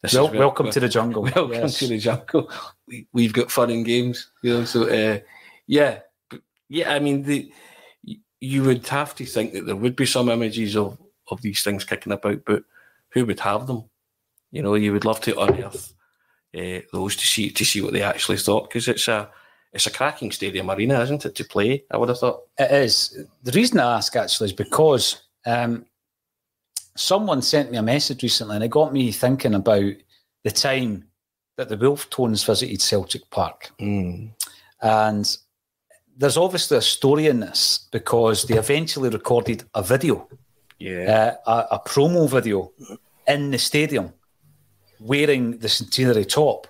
Speaker 1: this well, is welcome to the jungle.
Speaker 3: Welcome yes. to the jungle. We, have got fun and games, you know. So uh, yeah, yeah. I mean, the, you would have to think that there would be some images of of these things kicking about, but who would have them? You know, you would love to unearth uh, those to see to see what they actually thought because it's a it's a cracking stadium arena, isn't it, to play? I would have thought
Speaker 1: it is. The reason I ask actually is because um, someone sent me a message recently, and it got me thinking about the time that the Wolf Tones visited Celtic Park,
Speaker 3: mm.
Speaker 1: and there's obviously a story in this because they eventually recorded a video,
Speaker 3: yeah,
Speaker 1: uh, a, a promo video in the stadium wearing the centenary top.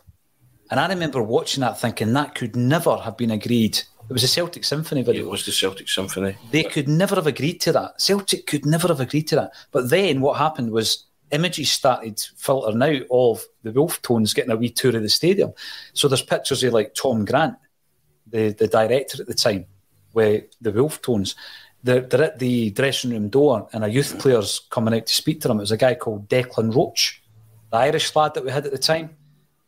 Speaker 1: And I remember watching that thinking that could never have been agreed. It was a Celtic Symphony video.
Speaker 3: It was the Celtic Symphony.
Speaker 1: They could never have agreed to that. Celtic could never have agreed to that. But then what happened was images started filtering out of the Wolf Tones getting a wee tour of the stadium. So there's pictures of like Tom Grant, the, the director at the time, with the Wolf Tones. They're, they're at the dressing room door and a youth player's coming out to speak to them. It was a guy called Declan Roach the Irish lad that we had at the time.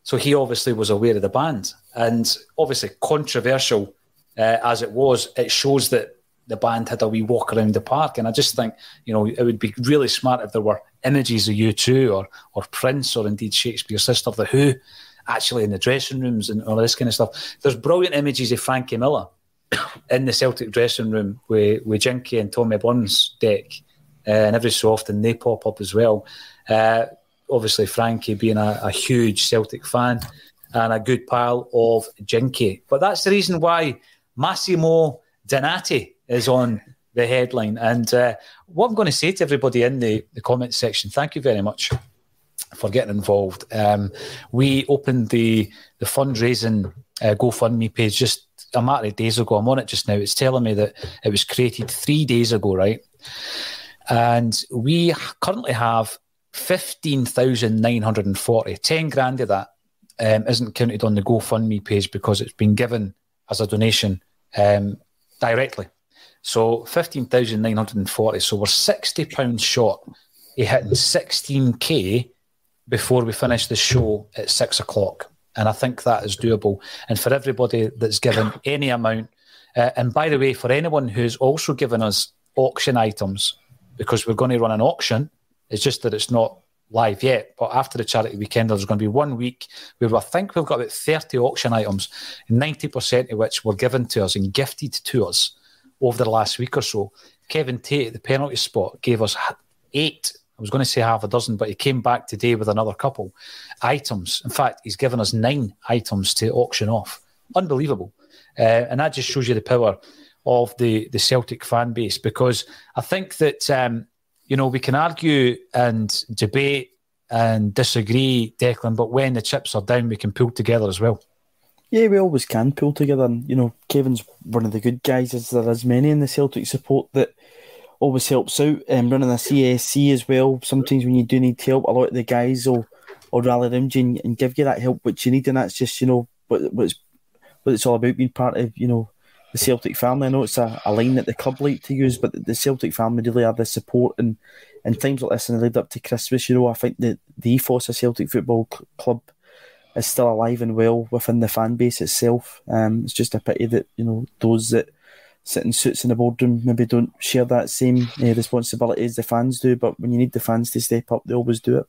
Speaker 1: So he obviously was aware of the band. And obviously, controversial uh, as it was, it shows that the band had a wee walk around the park. And I just think, you know, it would be really smart if there were images of U2 or, or Prince or indeed Shakespears Sister, of The Who, actually in the dressing rooms and all this kind of stuff. There's brilliant images of Frankie Miller in the Celtic dressing room with, with Jinky and Tommy Burns deck. Uh, and every so often they pop up as well. Uh, obviously Frankie being a, a, huge Celtic fan and a good pal of Jinky. But that's the reason why Massimo Donati is on the headline. And uh, what I'm going to say to everybody in the, the comment section, thank you very much for getting involved. Um, we opened the the fundraising uh, GoFundMe page just a matter of days ago. I'm on it just now. It's telling me that it was created three days ago, right? And we currently have 15,940. 10 grand of that um, isn't counted on the GoFundMe page because it's been given as a donation um, directly. So 15,940. So we're 60 pounds short of hitting 16k before we finish the show at six o'clock. And I think that is doable. And for everybody that's given any amount, uh, and by the way, for anyone who's also given us auction items, because we're going to run an auction, it's just that it's not live yet. But after the charity weekend, there's going to be one week where I think we've got about 30 auction items, 90% of which were given to us and gifted to us over the last week or so. Kevin Tate at the penalty spot gave us eight. I was going to say half a dozen, but he came back today with another couple items. In fact, he's given us nine items to auction off. Unbelievable. Uh, and that just shows you the power of the, the Celtic fan base because I think that um, you know, we can argue and debate and disagree, Declan, but when the chips are down, we can pull together as well.
Speaker 2: Yeah, we always can pull together. And, you know, Kevin's one of the good guys, as there is many in the Celtic support that always helps out. Um, running a CSC as well. Sometimes when you do need help, a lot of the guys will, will rally around you and, and give you that help which you need. And that's just, you know, what, what, it's, what it's all about being part of, you know, the Celtic family. I know it's a, a line that the club like to use, but the Celtic family really have the support and in times like this and the lead up to Christmas, you know, I think that the ethos of Celtic Football Club is still alive and well within the fan base itself. Um, it's just a pity that, you know, those that sit in suits in the boardroom maybe don't share that same uh, responsibility as the fans do, but when you need the fans to step up, they always do it.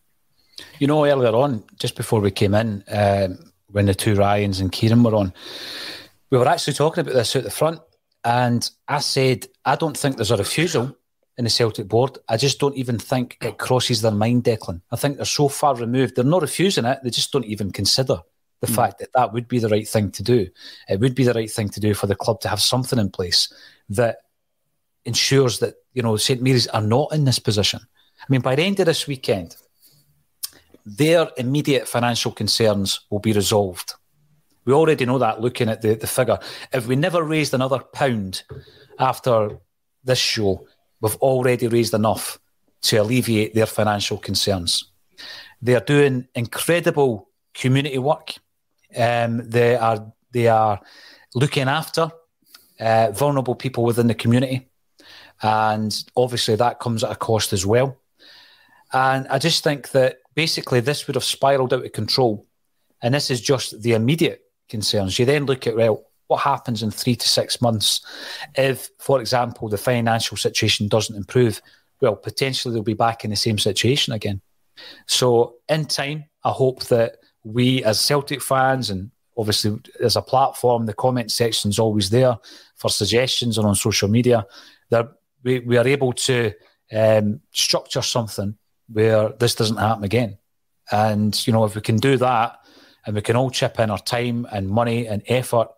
Speaker 1: You know, earlier on, just before we came in, um, when the two Ryans and Kieran were on, we were actually talking about this at the front, and I said I don't think there's a refusal in the Celtic board. I just don't even think it crosses their mind, Declan. I think they're so far removed. They're not refusing it. They just don't even consider the mm. fact that that would be the right thing to do. It would be the right thing to do for the club to have something in place that ensures that you know St Mary's are not in this position. I mean, by the end of this weekend, their immediate financial concerns will be resolved. We already know that looking at the, the figure. If we never raised another pound after this show, we've already raised enough to alleviate their financial concerns. They are doing incredible community work. Um, they are they are looking after uh, vulnerable people within the community, and obviously that comes at a cost as well. And I just think that basically this would have spiraled out of control, and this is just the immediate concerns. You then look at, well, what happens in three to six months if, for example, the financial situation doesn't improve? Well, potentially they'll be back in the same situation again. So, in time, I hope that we as Celtic fans and obviously as a platform, the comment section is always there for suggestions or on social media, that we, we are able to um, structure something where this doesn't happen again. And, you know, if we can do that, and we can all chip in our time and money and effort,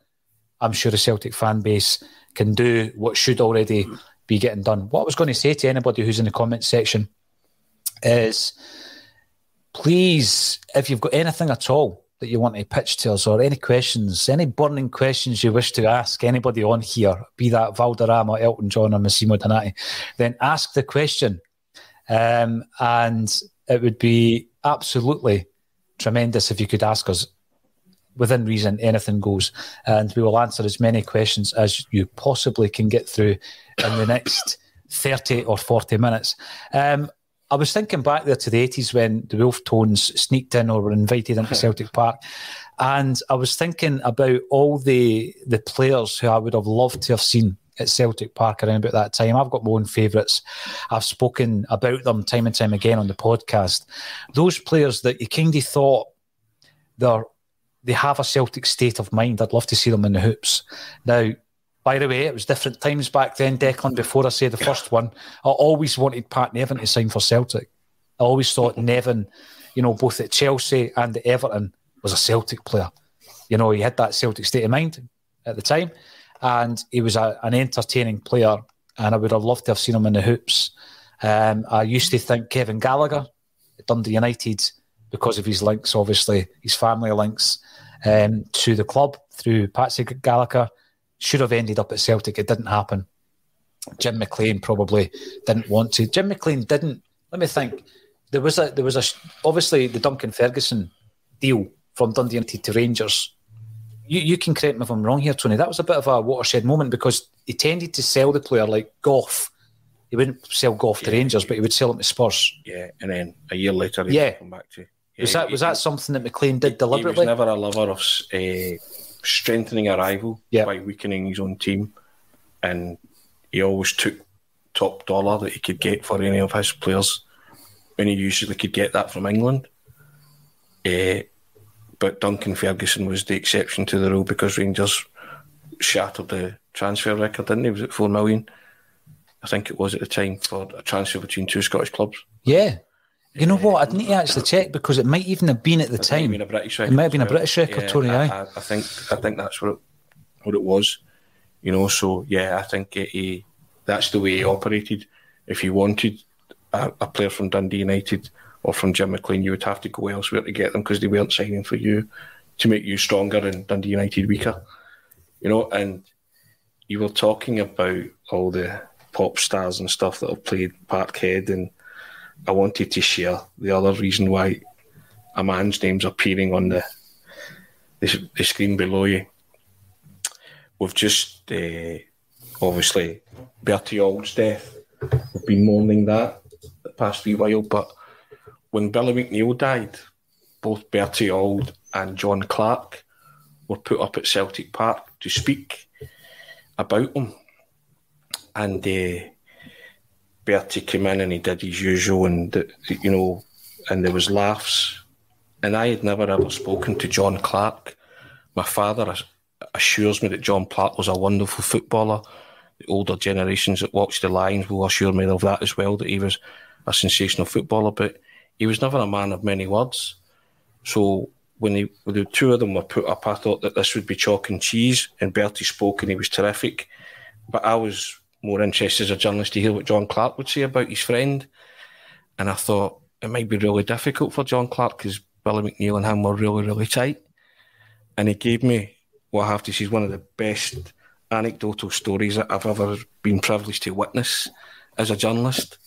Speaker 1: I'm sure the Celtic fan base can do what should already be getting done. What I was going to say to anybody who's in the comment section is please, if you've got anything at all that you want to pitch to us or any questions, any burning questions you wish to ask anybody on here, be that Valderrama, Elton John, or Massimo Donati, then ask the question. Um, and it would be absolutely tremendous if you could ask us within reason, anything goes. And we will answer as many questions as you possibly can get through in the next 30 or 40 minutes. Um, I was thinking back there to the 80s when the Wolf Tones sneaked in or were invited into Celtic Park. And I was thinking about all the the players who I would have loved to have seen at Celtic Park around about that time. I've got my own favourites. I've spoken about them time and time again on the podcast. Those players that you kind of thought they're they have a Celtic state of mind. I'd love to see them in the hoops. Now, by the way, it was different times back then, Declan. Before I say the first one, I always wanted Pat Nevin to sign for Celtic. I always thought mm-hmm. Nevin, you know, both at Chelsea and at Everton, was a Celtic player. You know, he had that Celtic state of mind at the time and he was a, an entertaining player, and I would have loved to have seen him in the hoops. Um, I used to think Kevin Gallagher at Dundee United, because of his links, obviously his family links um, to the club through Patsy Gallagher, should have ended up at Celtic. It didn't happen. Jim McLean probably didn't want to. Jim McLean didn't. Let me think. There was a there was a obviously the Duncan Ferguson deal from Dundee United to Rangers you, you can correct me if I'm wrong here, Tony. That was a bit of a watershed moment because he tended to sell the player like Gough. He wouldn't sell Gough to Rangers, but he would sell him to Spurs.
Speaker 3: Yeah, and then a year later, he
Speaker 1: Yeah.
Speaker 3: come back to.
Speaker 1: was
Speaker 3: Yeah,
Speaker 1: that was that something that McLean did
Speaker 3: He
Speaker 1: deliberately?
Speaker 3: was never a lover of uh, strengthening a rival
Speaker 1: Yeah.
Speaker 3: by weakening his own team, and he always took top dollar that he could get for any of his players, when he usually could get that from England. Eh, but Duncan Ferguson was the exception to the rule because Rangers shattered the transfer record, didn't they? Was it four million? I think it was at the time for a transfer between two Scottish clubs.
Speaker 1: yeah. You know what? I'd need to actually check because it might even have been at the
Speaker 3: It
Speaker 1: time.
Speaker 3: British
Speaker 1: It might have been a. British record,
Speaker 3: Yeah,
Speaker 1: Tony.
Speaker 3: I, I, I think I think that's what it, what it was. You know, so yeah, I think it, he, that's the way he operated. If he wanted a, a player from Dundee United or from Jim McLean, you would have to go elsewhere to get them because they weren't signing for you to make you stronger and Dundee United weaker. You know, and you were talking about all the pop stars and stuff that have played Parkhead, and I wanted to share the other reason why a man's name's appearing on the the, the screen below you. We've just uh, obviously Bertie Auld's death. We've been mourning that the past wee while, but when Billy McNeill died, both Bertie Auld and John Clark were put up at Celtic Park to speak about him. And uh, Bertie came in and he did his usual, and you know, and there was laughs. And I had never ever spoken to John Clark. My father assures me that John Clark was a wonderful footballer. The older generations that watched the Lions will assure me of that as well, that he was a sensational footballer, but he was never a man of many words. So when, he, when the two of them were put up, I thought that this would be chalk and cheese, and Bertie spoke and he was terrific. But I was more interested as a journalist to hear what John Clark would say about his friend. And I thought it might be really difficult for John Clark because Billy McNeill and him were really, really tight. And he gave me what I have to say is one of the best anecdotal stories that I've ever been privileged to witness as a journalist.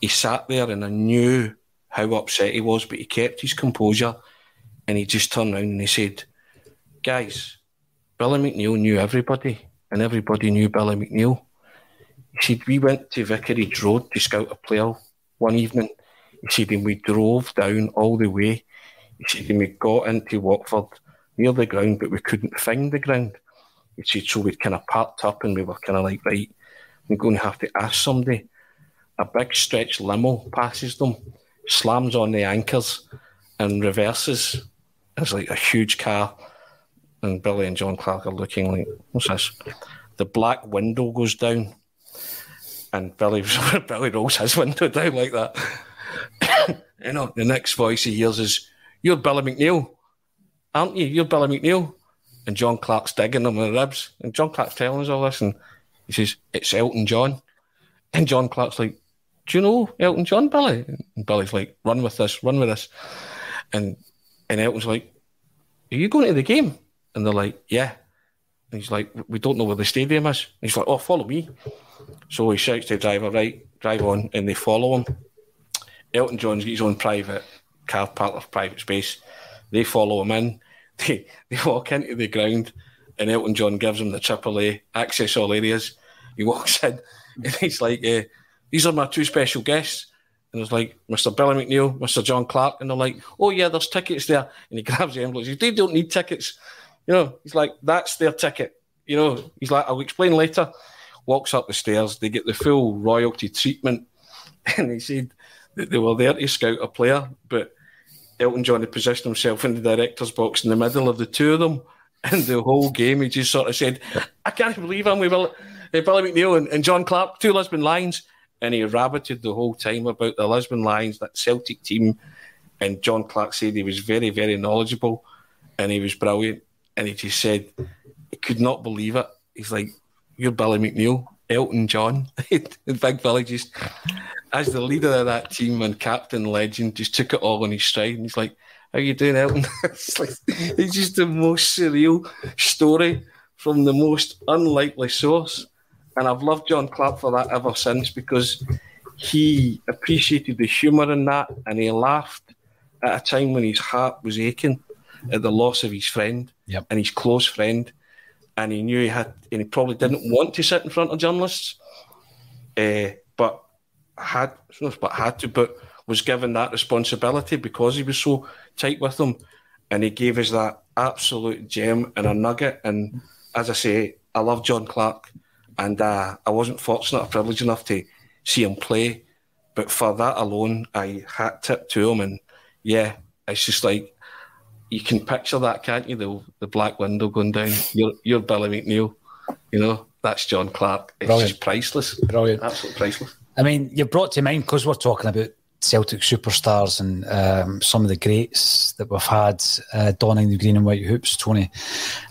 Speaker 3: He sat there and I knew how upset he was, but he kept his composure and he just turned around and he said, Guys, Billy McNeill knew everybody and everybody knew Billy McNeill. He said, We went to Vicarage Road to scout a player one evening. He said, and we drove down all the way. He said, and we got into Watford near the ground, but we couldn't find the ground. He said, so we kind of parked up and we were kind of like, right, we're going to have to ask somebody. A big stretch limo passes them, slams on the anchors and reverses. It's like a huge car. And Billy and John Clark are looking like, what's this? The black window goes down. And Billy, Billy rolls his window down like that. you know, the next voice he hears is, You're Billy McNeill, aren't you? You're Billy McNeill. And John Clark's digging him in the ribs. And John Clark's telling us all this. And he says, It's Elton John. And John Clark's like, Do you know Elton John, Billy? And Billy's like, Run with this, run with this. And and Elton's like, Are you going to the game? And they're like, Yeah. And he's like, We don't know where the stadium is. And he's like, Oh, follow me. So he shouts to the driver, Right, drive on. And they follow him. Elton John's got his own private car park of private space. They follow him in. They, they walk into the ground, and Elton John gives him the AAA access all areas. He walks in, and he's like, uh, "These are my two special guests." And it's like Mr. Billy McNeill, Mr. John Clark, and they're like, "Oh yeah, there's tickets there." And he grabs the envelope. "They don't need tickets." You know, he's like, "That's their ticket." You know, he's like, "I'll explain later." Walks up the stairs. They get the full royalty treatment, and he said that they were there to scout a player, but Elton John had positioned himself in the director's box in the middle of the two of them. And the whole game, he just sort of said, I can't believe I'm with Billy, uh, Billy McNeill and, and John Clark, two Lisbon Lions. And he rabbited the whole time about the Lisbon Lions, that Celtic team. And John Clark said he was very, very knowledgeable and he was brilliant. And he just said, he could not believe it. He's like, You're Billy McNeill, Elton John. and Big Billy just as the leader of that team and captain legend, just took it all on his stride. And he's like, "How you doing, Elton?" it's, like, it's just the most surreal story from the most unlikely source, and I've loved John Clark for that ever since because he appreciated the humour in that, and he laughed at a time when his heart was aching at the loss of his friend.
Speaker 1: yep.
Speaker 3: and his close friend, and he knew he had, and he probably didn't want to sit in front of journalists, uh, but had, but had to, but was given that responsibility because he was so tight with them, and he gave us that absolute gem and a nugget. And as I say, I love John Clark, and uh, I wasn't fortunate or privileged enough to see him play, but for that alone, I hat tip to him, and yeah, it's just like you can picture that, can't you? The the black window going down. You're you're Billy McNeill, you know. That's John Clark. It's Brilliant. just priceless.
Speaker 1: Brilliant.
Speaker 3: Absolutely priceless.
Speaker 1: I mean, you brought to mind because we're talking about Celtic superstars and um, some of the greats that we've had uh, donning the green and white hoops, Tony.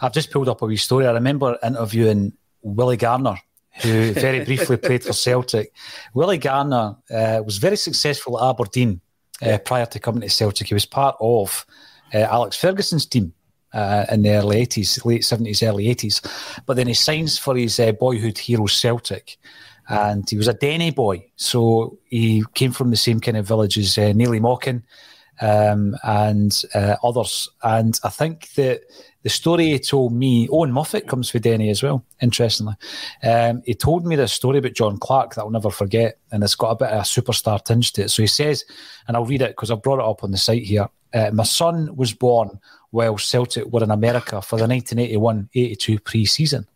Speaker 1: I've just pulled up a wee story. I remember interviewing Willie Garner, who very briefly played for Celtic. Willie Garner uh, was very successful at Aberdeen uh, prior to coming to Celtic. He was part of uh, Alex Ferguson's team. Uh, in the early 80s, late 70s, early 80s. But then he signs for his uh, boyhood hero Celtic and he was a Denny boy, so he came from the same kind of village as uh, Neilly Mochan um, and uh, others. And I think that the story he told me, Owen Moffat comes for Denny as well, interestingly. Um, he told me this story about John Clark that I'll never forget, and it's got a bit of a superstar tinge to it. So he says, and I'll read it because I've brought it up on the site here. Uh, my son was born while Celtic were in America for the 1981 82 pre season.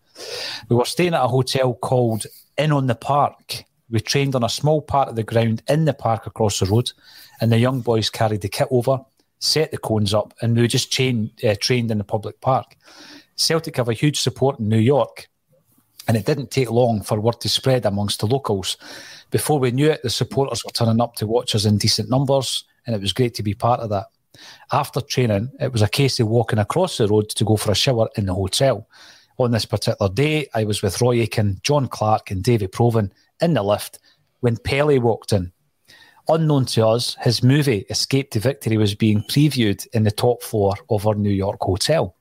Speaker 1: We were staying at a hotel called Inn on the Park. We trained on a small part of the ground in the park across the road, and the young boys carried the kit over, set the cones up, and we just chain, uh, trained in the public park. Celtic have a huge support in New York, and it didn't take long for word to spread amongst the locals. Before we knew it, the supporters were turning up to watch us in decent numbers, and it was great to be part of that. After training, it was a case of walking across the road to go for a shower in the hotel. On this particular day, I was with Roy Aitken, John Clark, and Davy Provan in the lift when Pele walked in. Unknown to us, his movie Escape to Victory was being previewed in the top floor of our New York hotel.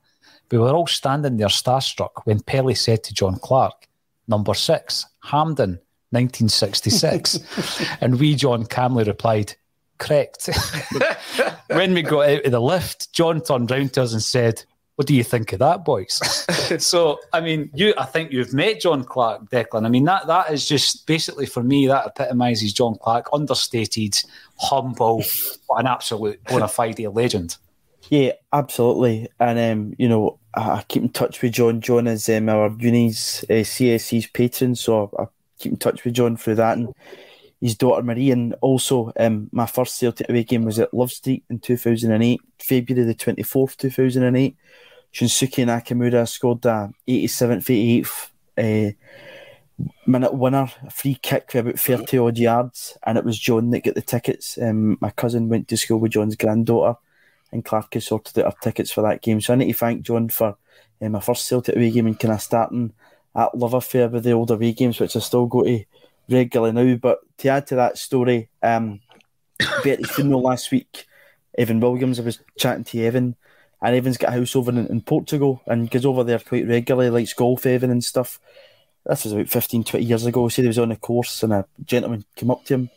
Speaker 1: We were all standing there starstruck when Pele said to John Clark, Number six, Hampden, 1966. and we, John calmly replied, Correct. when we got out of the lift, John turned round to us and said, what do you think of that, boys? so, I mean, you, I think you've met John Clark, Declan. I mean, that that is just basically for me that epitomises John Clark, understated, humble, but an absolute bona fide legend.
Speaker 2: Yeah, absolutely. And um, you know, I keep in touch with John. John is um, our uni's uh, CSC's patron, so I keep in touch with John through that. And his daughter Marie, and also um, my first Celtic away game was at Love Street in 2008, February the 24th, 2008. Shunsuke Nakamura scored a 87th, 88th uh, minute winner, a free kick for about 30 odd yards, and it was John that got the tickets. Um, my cousin went to school with John's granddaughter, and Clark has sorted out our tickets for that game. So I need to thank John for um, my first Celtic away game and kind of starting at love affair with the old away games, which I still go to regularly now. But to add to that story, um, Betty's funeral last week, Evan Williams, I was chatting to Evan and Evan's got a house over in, in, Portugal and goes over there quite regularly, likes golf, Evan, and stuff. This was about 15, 20 years ago. He said he was on a course and a gentleman came up to him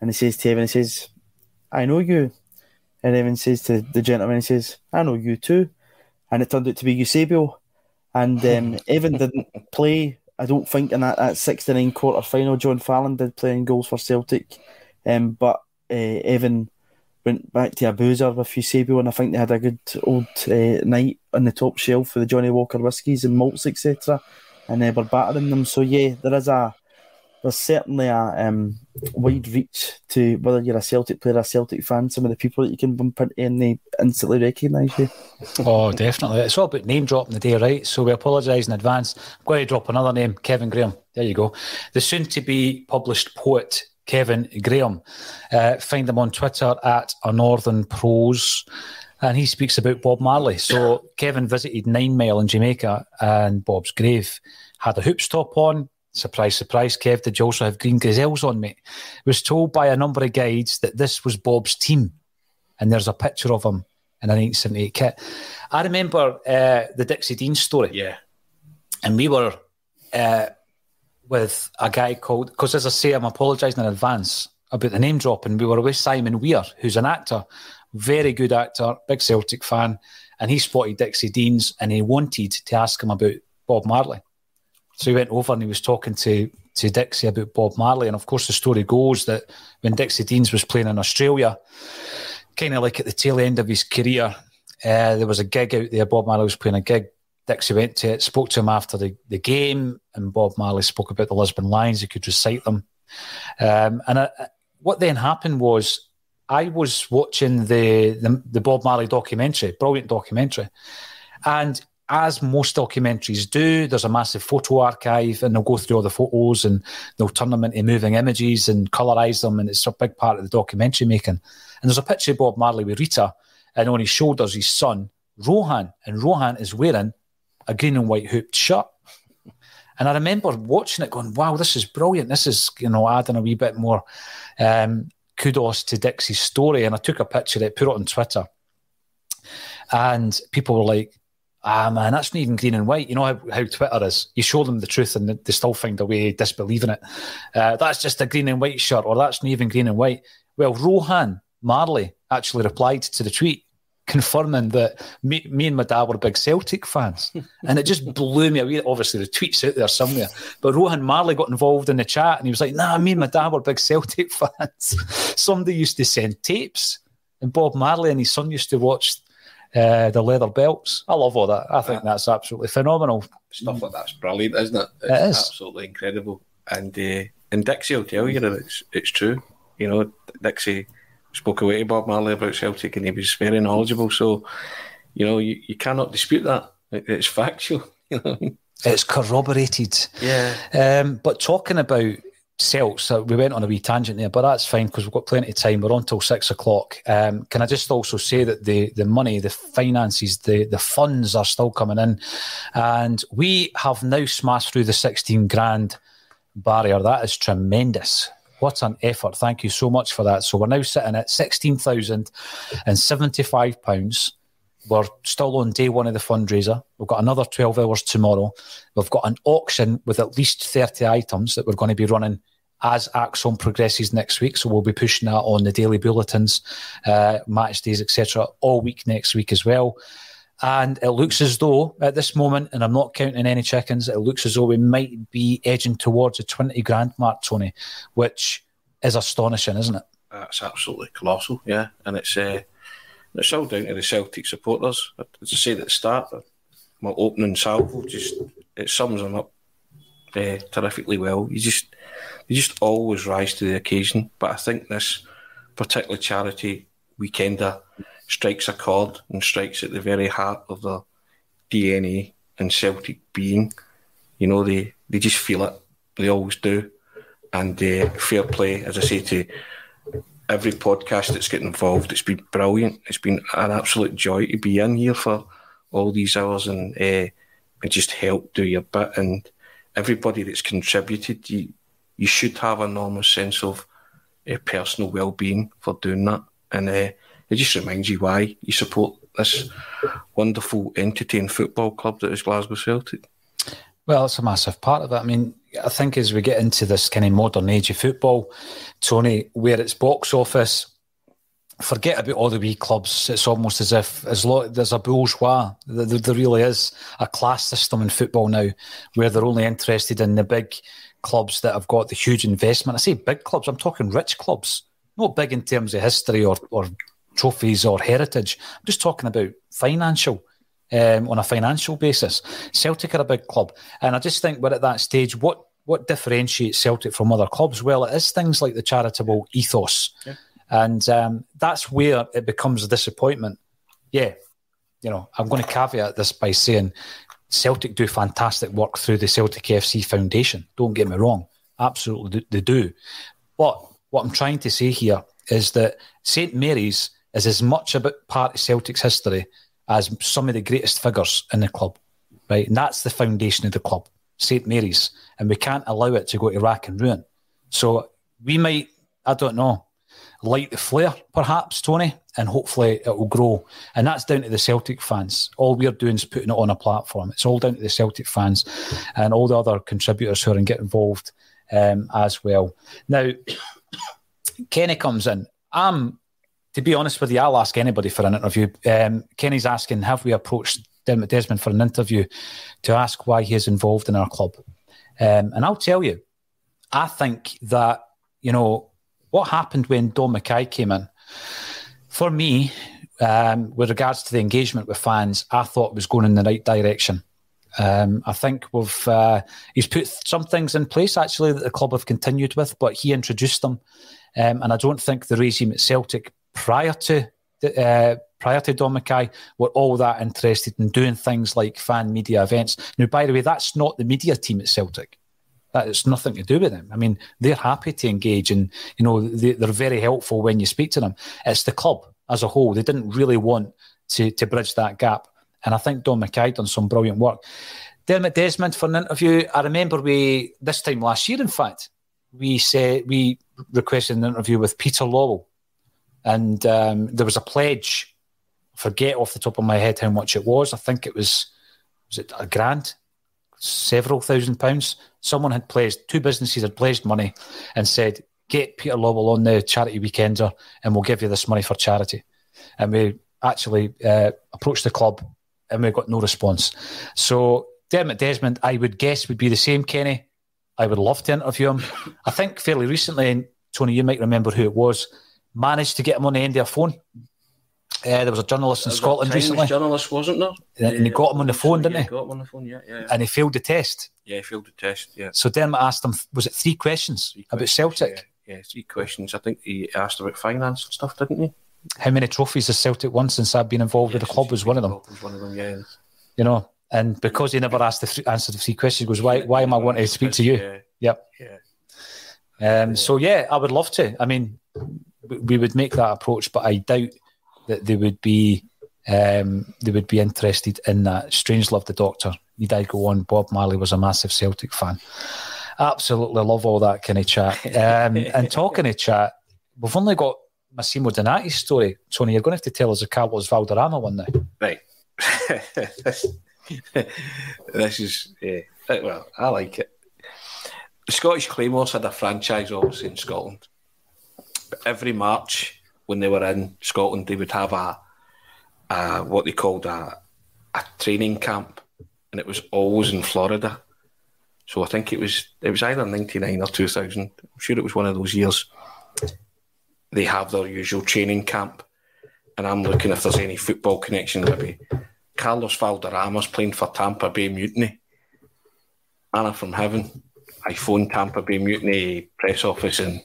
Speaker 2: and he says to Evan, he says, I know you. And Evan says to the gentleman, he says, I know you too. And it turned out to be Eusebio. And um, Evan didn't play, I don't think, in that, that 69 quarter final. John Fallon did play in goals for Celtic. Um, but uh, Evan went back to a boozer with Eusebio, and I think they had a good old uh, night on the top shelf for the Johnnie Walker whiskies and malts, etc. And they were battering them. So yeah, there is a there's certainly a um, wide reach to whether you're a Celtic player, a Celtic fan. Some of the people that you can bump into and they instantly recognise you.
Speaker 1: Oh, definitely. It's all about name dropping the day, right? So we apologise in advance. I'm going to drop another name, Kevin Graham. There you go. The soon to be published poet Kevin Graham. Uh, find him on Twitter at a Northern Prose. And he speaks about Bob Marley. So Kevin visited Nine Mile in Jamaica and Bob's grave. Had a hoops top on. Surprise, surprise, Kev. Did you also have green gazelles on, mate? Was told by a number of guides that this was Bob's team. And there's a picture of him in a 1978 kit. I remember uh, the Dixie Dean story.
Speaker 3: Yeah.
Speaker 1: And we were uh, with a guy called, because as I say, I'm apologising in advance about the name dropping. We were with Simon Weir, who's an actor, very good actor, big Celtic fan. and he spotted Dixie Deans and he wanted to ask him about Bob Marley. So he went over and he was talking to to Dixie about Bob Marley, and of course the story goes that when Dixie Deans was playing in Australia, kind of like at the tail end of his career, uh, there was a gig out there. Bob Marley was playing a gig. Dixie went to it, spoke to him after the, the game, and Bob Marley spoke about the Lisbon Lions. He could recite them. Um, and I, what then happened was I was watching the, the, the Bob Marley documentary, brilliant documentary, and as most documentaries do, there's a massive photo archive, and they'll go through all the photos and they'll turn them into moving images and colorize them, and it's a big part of the documentary making. And there's a picture of Bob Marley with Rita, and on his shoulders, his son Rohan, and Rohan is wearing a green and white hooped shirt. And I remember watching it, going, "Wow, this is brilliant! This is you know adding a wee bit more um, kudos to Dixie's story." And I took a picture of it, put it on Twitter, and people were like, "Ah, man, that's not even green and white." You know how, how Twitter is. You show them the truth, and they still find a way disbelieving it. Uh, that's just a green and white shirt, or that's not even green and white. Well, Rohan Marley actually replied to the tweet confirming that me, me, and my dad were big Celtic fans. And it just blew me away. Obviously, the tweet's out there somewhere. But Rohan Marley got involved in the chat and he was like, nah, me and my dad were big Celtic fans. Somebody used to send tapes, and Bob Marley and his son used to watch uh, the leather belts. I love all that. I think that's absolutely phenomenal.
Speaker 3: Stuff like that's brilliant, isn't it? It's it is. absolutely incredible. And uh, and Dixie will tell you that it's it's true. You know, Dixie spoke away to Bob Marley about Celtic and he was very knowledgeable. So, you know, you, you cannot dispute that. It, it's factual. You know?
Speaker 1: It's corroborated.
Speaker 3: Yeah.
Speaker 1: Um, but talking about Celts, uh, we went on a wee tangent there, but that's fine because we've got plenty of time. We're on till six o'clock. Um, can I just also say that the the money, the finances, the the funds are still coming in, and we have now smashed through the sixteen grand barrier. That is tremendous. What an effort. Thank you so much for that. So we're now sitting at £16,075. We're still on day one of the fundraiser. We've got another 12 hours tomorrow. We've got an auction with at least 30 items that we're going to be running as Axon progresses next week. So we'll be pushing that on the daily bulletins, uh, match days, etc., all week next week as well. And it looks as though at this moment, and I'm not counting any chickens, it looks as though we might be edging towards a 20 grand mark, Tony, which is astonishing, isn't it?
Speaker 3: That's absolutely colossal, yeah. And it's uh, it's all down to the Celtic supporters. As I said at the start, my opening salvo just it sums them up uh, terrifically well. You just you just always rise to the occasion. But I think this particular charity weekender strikes a chord and strikes at the very heart of the DNA and Celtic being. You know, they, they just feel it. They always do. And uh, fair play, as I say to every podcast that's getting involved, it's been brilliant. It's been an absolute joy to be in here for all these hours and uh, just help do your bit. And everybody that's contributed, you you should have an enormous sense of uh, personal well being for doing that. And uh, it just reminds you why you support this wonderful entity and football club that is Glasgow Celtic.
Speaker 1: Well, it's a massive part of it. I mean, I think as we get into this kind of modern age of football, Tony, where it's box office, forget about all the wee clubs. It's almost as if as lo- there's a bourgeois. There, there really is a class system in football now, where they're only interested in the big clubs that have got the huge investment. I say big clubs. I'm talking rich clubs, not big in terms of history or or trophies or heritage. I'm just talking about financial. Um, on a financial basis, Celtic are a big club, and I just think we're at that stage. What what differentiates Celtic from other clubs? Well, it is things like the charitable ethos, yeah. and um, that's where it becomes a disappointment. Yeah, you know, I'm going to caveat this by saying Celtic do fantastic work through the Celtic FC Foundation. Don't get me wrong, absolutely they do. But what I'm trying to say here is that St Mary's is as much about part of Celtic's history as some of the greatest figures in the club, right? And that's the foundation of the club, St Mary's, and we can't allow it to go to rack and ruin. So we might, I don't know, light the flare, perhaps, Tony, and hopefully it will grow. And that's down to the Celtic fans. All we're doing is putting it on a platform. It's all down to the Celtic fans and all the other contributors who are get involved um, as well. Now, Kenny comes in. I'm to be honest with you, I'll ask anybody for an interview. Um, Kenny's asking, have we approached Desmond for an interview to ask why he is involved in our club? Um, and I'll tell you, I think that, you know, what happened when Dom McKay came in, for me, um, with regards to the engagement with fans, I thought was going in the right direction. Um, I think we've uh, he's put some things in place actually that the club have continued with, but he introduced them, um, and I don't think the regime at Celtic prior to uh, prior to McKay were all that interested in doing things like fan media events. Now, by the way, that's not the media team at Celtic. That has nothing to do with them. I mean, they're happy to engage, and you know they, they're very helpful when you speak to them. It's the club as a whole. They didn't really want to to bridge that gap, and I think Dom McKay done some brilliant work. Dermot Desmond for an interview. I remember we this time last year, in fact, we said we requested an interview with Peter Lawwell, and um, there was a pledge. I forget off the top of my head how much it was. I think it was was it a grand, several thousand pounds. Someone had pledged two businesses had pledged money and said, "Get Peter Lawwell on the charity weekender, and we'll give you this money for charity." And we actually uh, approached the club, and we got no response. So Dermot Desmond, I would guess, would be the same. Kenny, I would love to interview him. I think fairly recently, and Tony, you might remember who it was managed to get him on the end of a phone. Uh, there was a journalist in Scotland recently.
Speaker 3: Journalist wasn't there?
Speaker 1: And he got him on the phone, didn't
Speaker 3: he?
Speaker 1: he?
Speaker 3: Got him on the phone, yeah, yeah, yeah.
Speaker 1: And he failed the test.
Speaker 3: Yeah, he failed the test. Yeah.
Speaker 1: So Dermot asked him, was it three questions, three about Celtic?
Speaker 3: Yeah, yeah, three questions. I think he asked about finance and stuff, didn't he?
Speaker 1: How many trophies has Celtic won since I've been involved with the club? Was one of them.
Speaker 3: Was one of them, yeah.
Speaker 1: You know, and because he never asked the th- answer the three questions, he goes, "Why? Why am I wanting to speak to you?"
Speaker 3: Yeah.
Speaker 1: Yep.
Speaker 3: Yeah.
Speaker 1: Um, so yeah, I would love to. I mean, we would make that approach, but I doubt that they would be um, they would be interested in that. Strange love the Doctor. Need I go on? Bob Marley was a massive Celtic fan. Absolutely love all that kind of chat. Um, and talking of chat, we've only got Massimo Donati's story. Tony, you're going to have to tell us the Carlos Valderrama one now.
Speaker 3: Right. this is yeah. Well, I like it. The Scottish Claymores had a franchise, obviously, in Scotland. Every March, when they were in Scotland, they would have a, a what they called a, a training camp, and it was always in Florida. So I think it was it was either ninety nine or two thousand. I'm sure it was one of those years. They have their usual training camp, and I'm looking if there's any football connection. Maybe Carlos Valderrama's playing for Tampa Bay Mutiny. Anna from heaven. I phoned Tampa Bay Mutiny press office and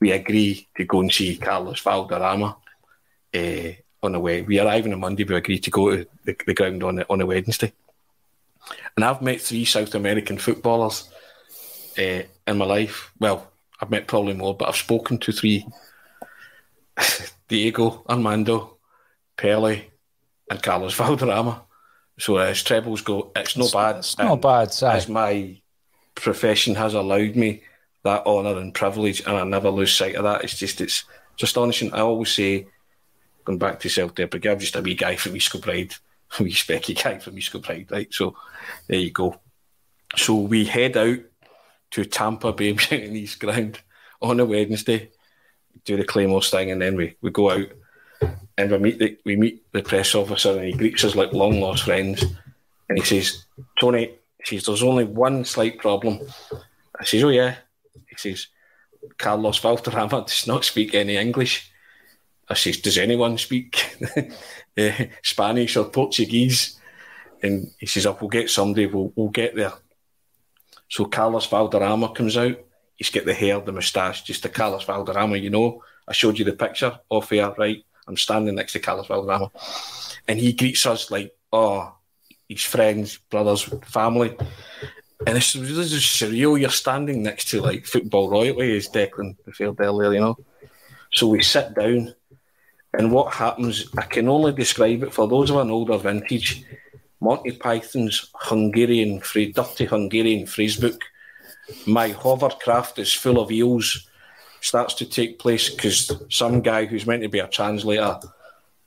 Speaker 3: we agree to go and see Carlos Valderrama uh, on the way. We arrive on a Monday, we agree to go to the, the ground on a, on a Wednesday. And I've met three South American footballers uh, in my life. Well, I've met probably more, but I've spoken to three Diego, Armando, Pele, and Carlos Valderrama. So as trebles go, it's no bad.
Speaker 1: It's not bad.
Speaker 3: As my profession has allowed me that honour and privilege, and I never lose sight of that. It's just it's, it's astonishing. I always say, going back to self deprecating, I'm just a wee guy from East Kilbride, a wee specky guy from East Kilbride, right? So there you go. So we head out to Tampa Bay Mutiny's ground on a Wednesday, do the Claymores thing, and then we, we go out and we meet the we meet the press officer and he greets us like long lost friends and he says, Tony, he says, there's only one slight problem. I says, Oh yeah. Says, Carlos Valderrama does not speak any English. I says, Does anyone speak uh, Spanish or Portuguese? And he says, oh, we'll get somebody, we'll, we'll get there. So Carlos Valderrama comes out. He's got the hair, the moustache, just the Carlos Valderrama, you know. I showed you the picture off here, right? I'm standing next to Carlos Valderrama. And he greets us like, oh, he's friends, brothers, family. And it's really just surreal. You're standing next to like football royalty, as Declan referred earlier, you know. So we sit down, and what happens, I can only describe it for those of an older vintage. Monty Python's Hungarian, free dirty Hungarian phrase book. My hovercraft is full of eels starts to take place because some guy who's meant to be a translator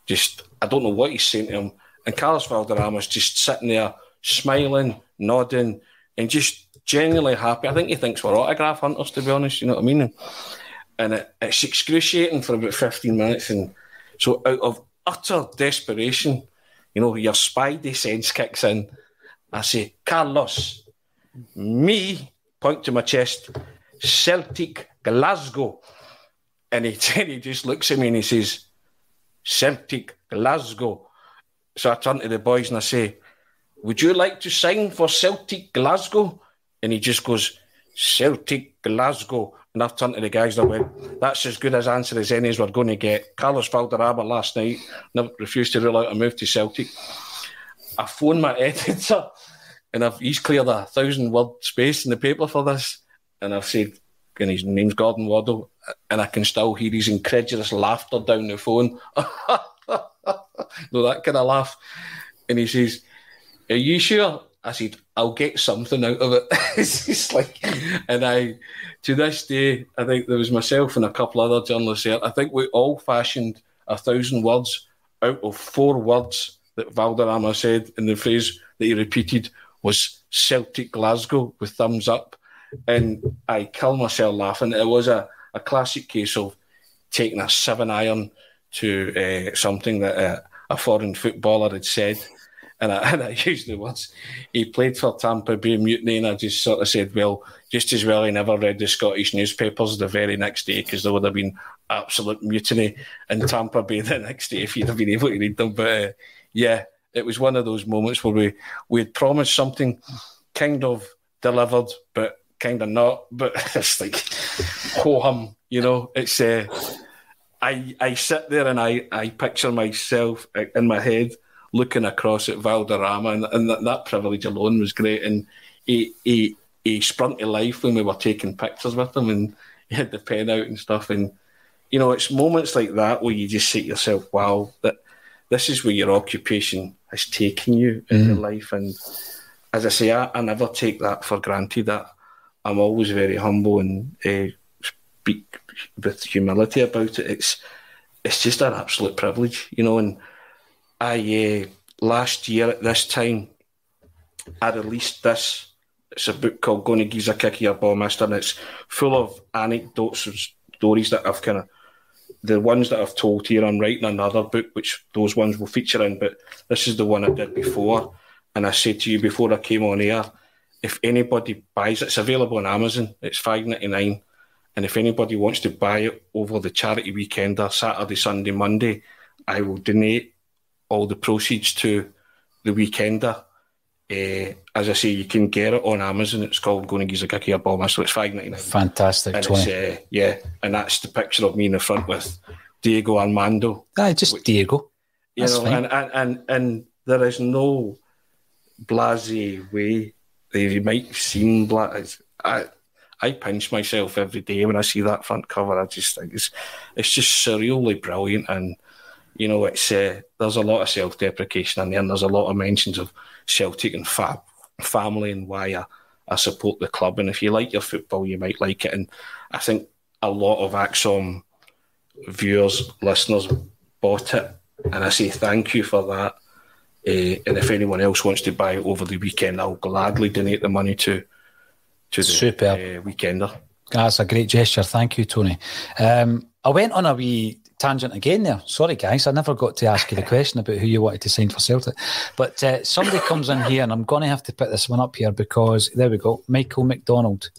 Speaker 3: just I don't know what he's saying to him, and Carlos Valderrama's just sitting there smiling, nodding, and just genuinely happy. I think he thinks we're autograph hunters, to be honest. You know what I mean? And, it, it's excruciating for about fifteen minutes, and So out of utter desperation, you know, your spidey sense kicks in. I say, Carlos, me, point to my chest, Celtic Glasgow. And he, he just looks at me and he says, Celtic Glasgow. So I turn to the boys and I say, Would you like to sign for Celtic Glasgow? And he just goes, Celtic Glasgow. And I've turned to the guys and I went, That's as good as answer as any as we're going to get. Carlos Valderrama last night never refused to rule out a move to Celtic. I phoned my editor and I've, he's cleared a thousand word space in the paper for this. And I've said, and his name's Gordon Waddle, and I can still hear his incredulous laughter down the phone. no, that kind of laugh. And he says, Are you sure? I said, I'll get something out of it. it's just like, and I, to this day, I think there was myself and a couple other journalists here. I think we all fashioned a thousand words out of four words that Valderrama said, and the phrase that he repeated was Celtic Glasgow with thumbs up. And I killed myself laughing. It was a, a classic case of taking a seven iron to uh, something that uh, a foreign footballer had said. And I, and I used the words, he played for Tampa Bay Mutiny, and I just sort of said, well, just as well he never read the Scottish newspapers the very next day, because there would have been absolute mutiny in Tampa Bay the next day if he'd have been able to read them. But uh, yeah, it was one of those moments where we we had promised something, kind of delivered, but kind of not. But it's like ho hum, you know. It's uh, I I sit there and I I picture myself in my head looking across at Valderrama, and, and that, that privilege alone was great. And he he he sprung to life when we were taking pictures with him, and he had the pen out and stuff. And you know, it's moments like that where you just say to yourself, "Wow, that." This is where your occupation has taken you in mm. your life. And as I say, I, I, never take that for granted. That I'm always very humble and uh, speak with humility about it. It's it's just an absolute privilege, you know. And I uh, last year at this time, I released this. It's a book called "Going to Gives a Kick Your Ball Mister," and it's full of anecdotes and stories that I've kind of the ones that I've told here, I'm writing another book, which those ones will feature in, but this is the one I did before. And I said to you before I came on air, if anybody buys it, it's available on Amazon. It's five ninety nine, and if anybody wants to buy it over the charity weekender, Saturday, Sunday, Monday, I will donate all the proceeds to the weekender. Uh, as I say, you can get it on Amazon. It's called Going to Giza Kiki Obama, so it's five ninety nine.
Speaker 1: Fantastic,
Speaker 3: and uh, yeah, and that's the picture of me in the front with Diego Armando.
Speaker 1: Aye, just which, Diego.
Speaker 3: You that's know, and, and and and there is no blasé way you might seem black. I I pinch myself every day when I see that front cover. I just think it's it's just surreally brilliant, and you know, it's uh, there's a lot of self deprecation in there, and there's a lot of mentions of Celtic and fa- family and why I, I support the club. And if you like your football, you might like it. And I think a lot of ACSOM viewers, listeners bought it. And I say thank you for that. Uh, and if anyone else wants to buy it over the weekend, I'll gladly donate the money to to the Super. Uh, weekender.
Speaker 1: That's a great gesture. Thank you, Tony. Um, I went on a wee tangent again there. Sorry, guys, I never got to ask you the question about who you wanted to sign for Celtic. But uh, somebody comes in here, and I'm going to have to put this one up here because there we go. Michael McDonald.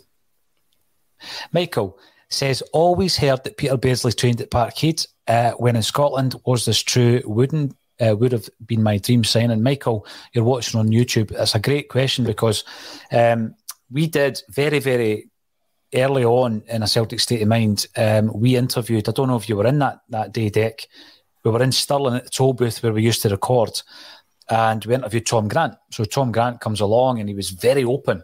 Speaker 1: Michael says, always heard that Peter Beardsley trained at Parkhead uh, when in Scotland. Was this true? Wouldn't uh, would have been my dream signing. Michael, you're watching on YouTube. That's a great question because um, we did very, very early on in a Celtic state of mind, um, we interviewed. I don't know if you were in that that day, Dec. We were in Stirling at the toll booth where we used to record, and we interviewed Tom Grant. So Tom Grant comes along, and he was very open,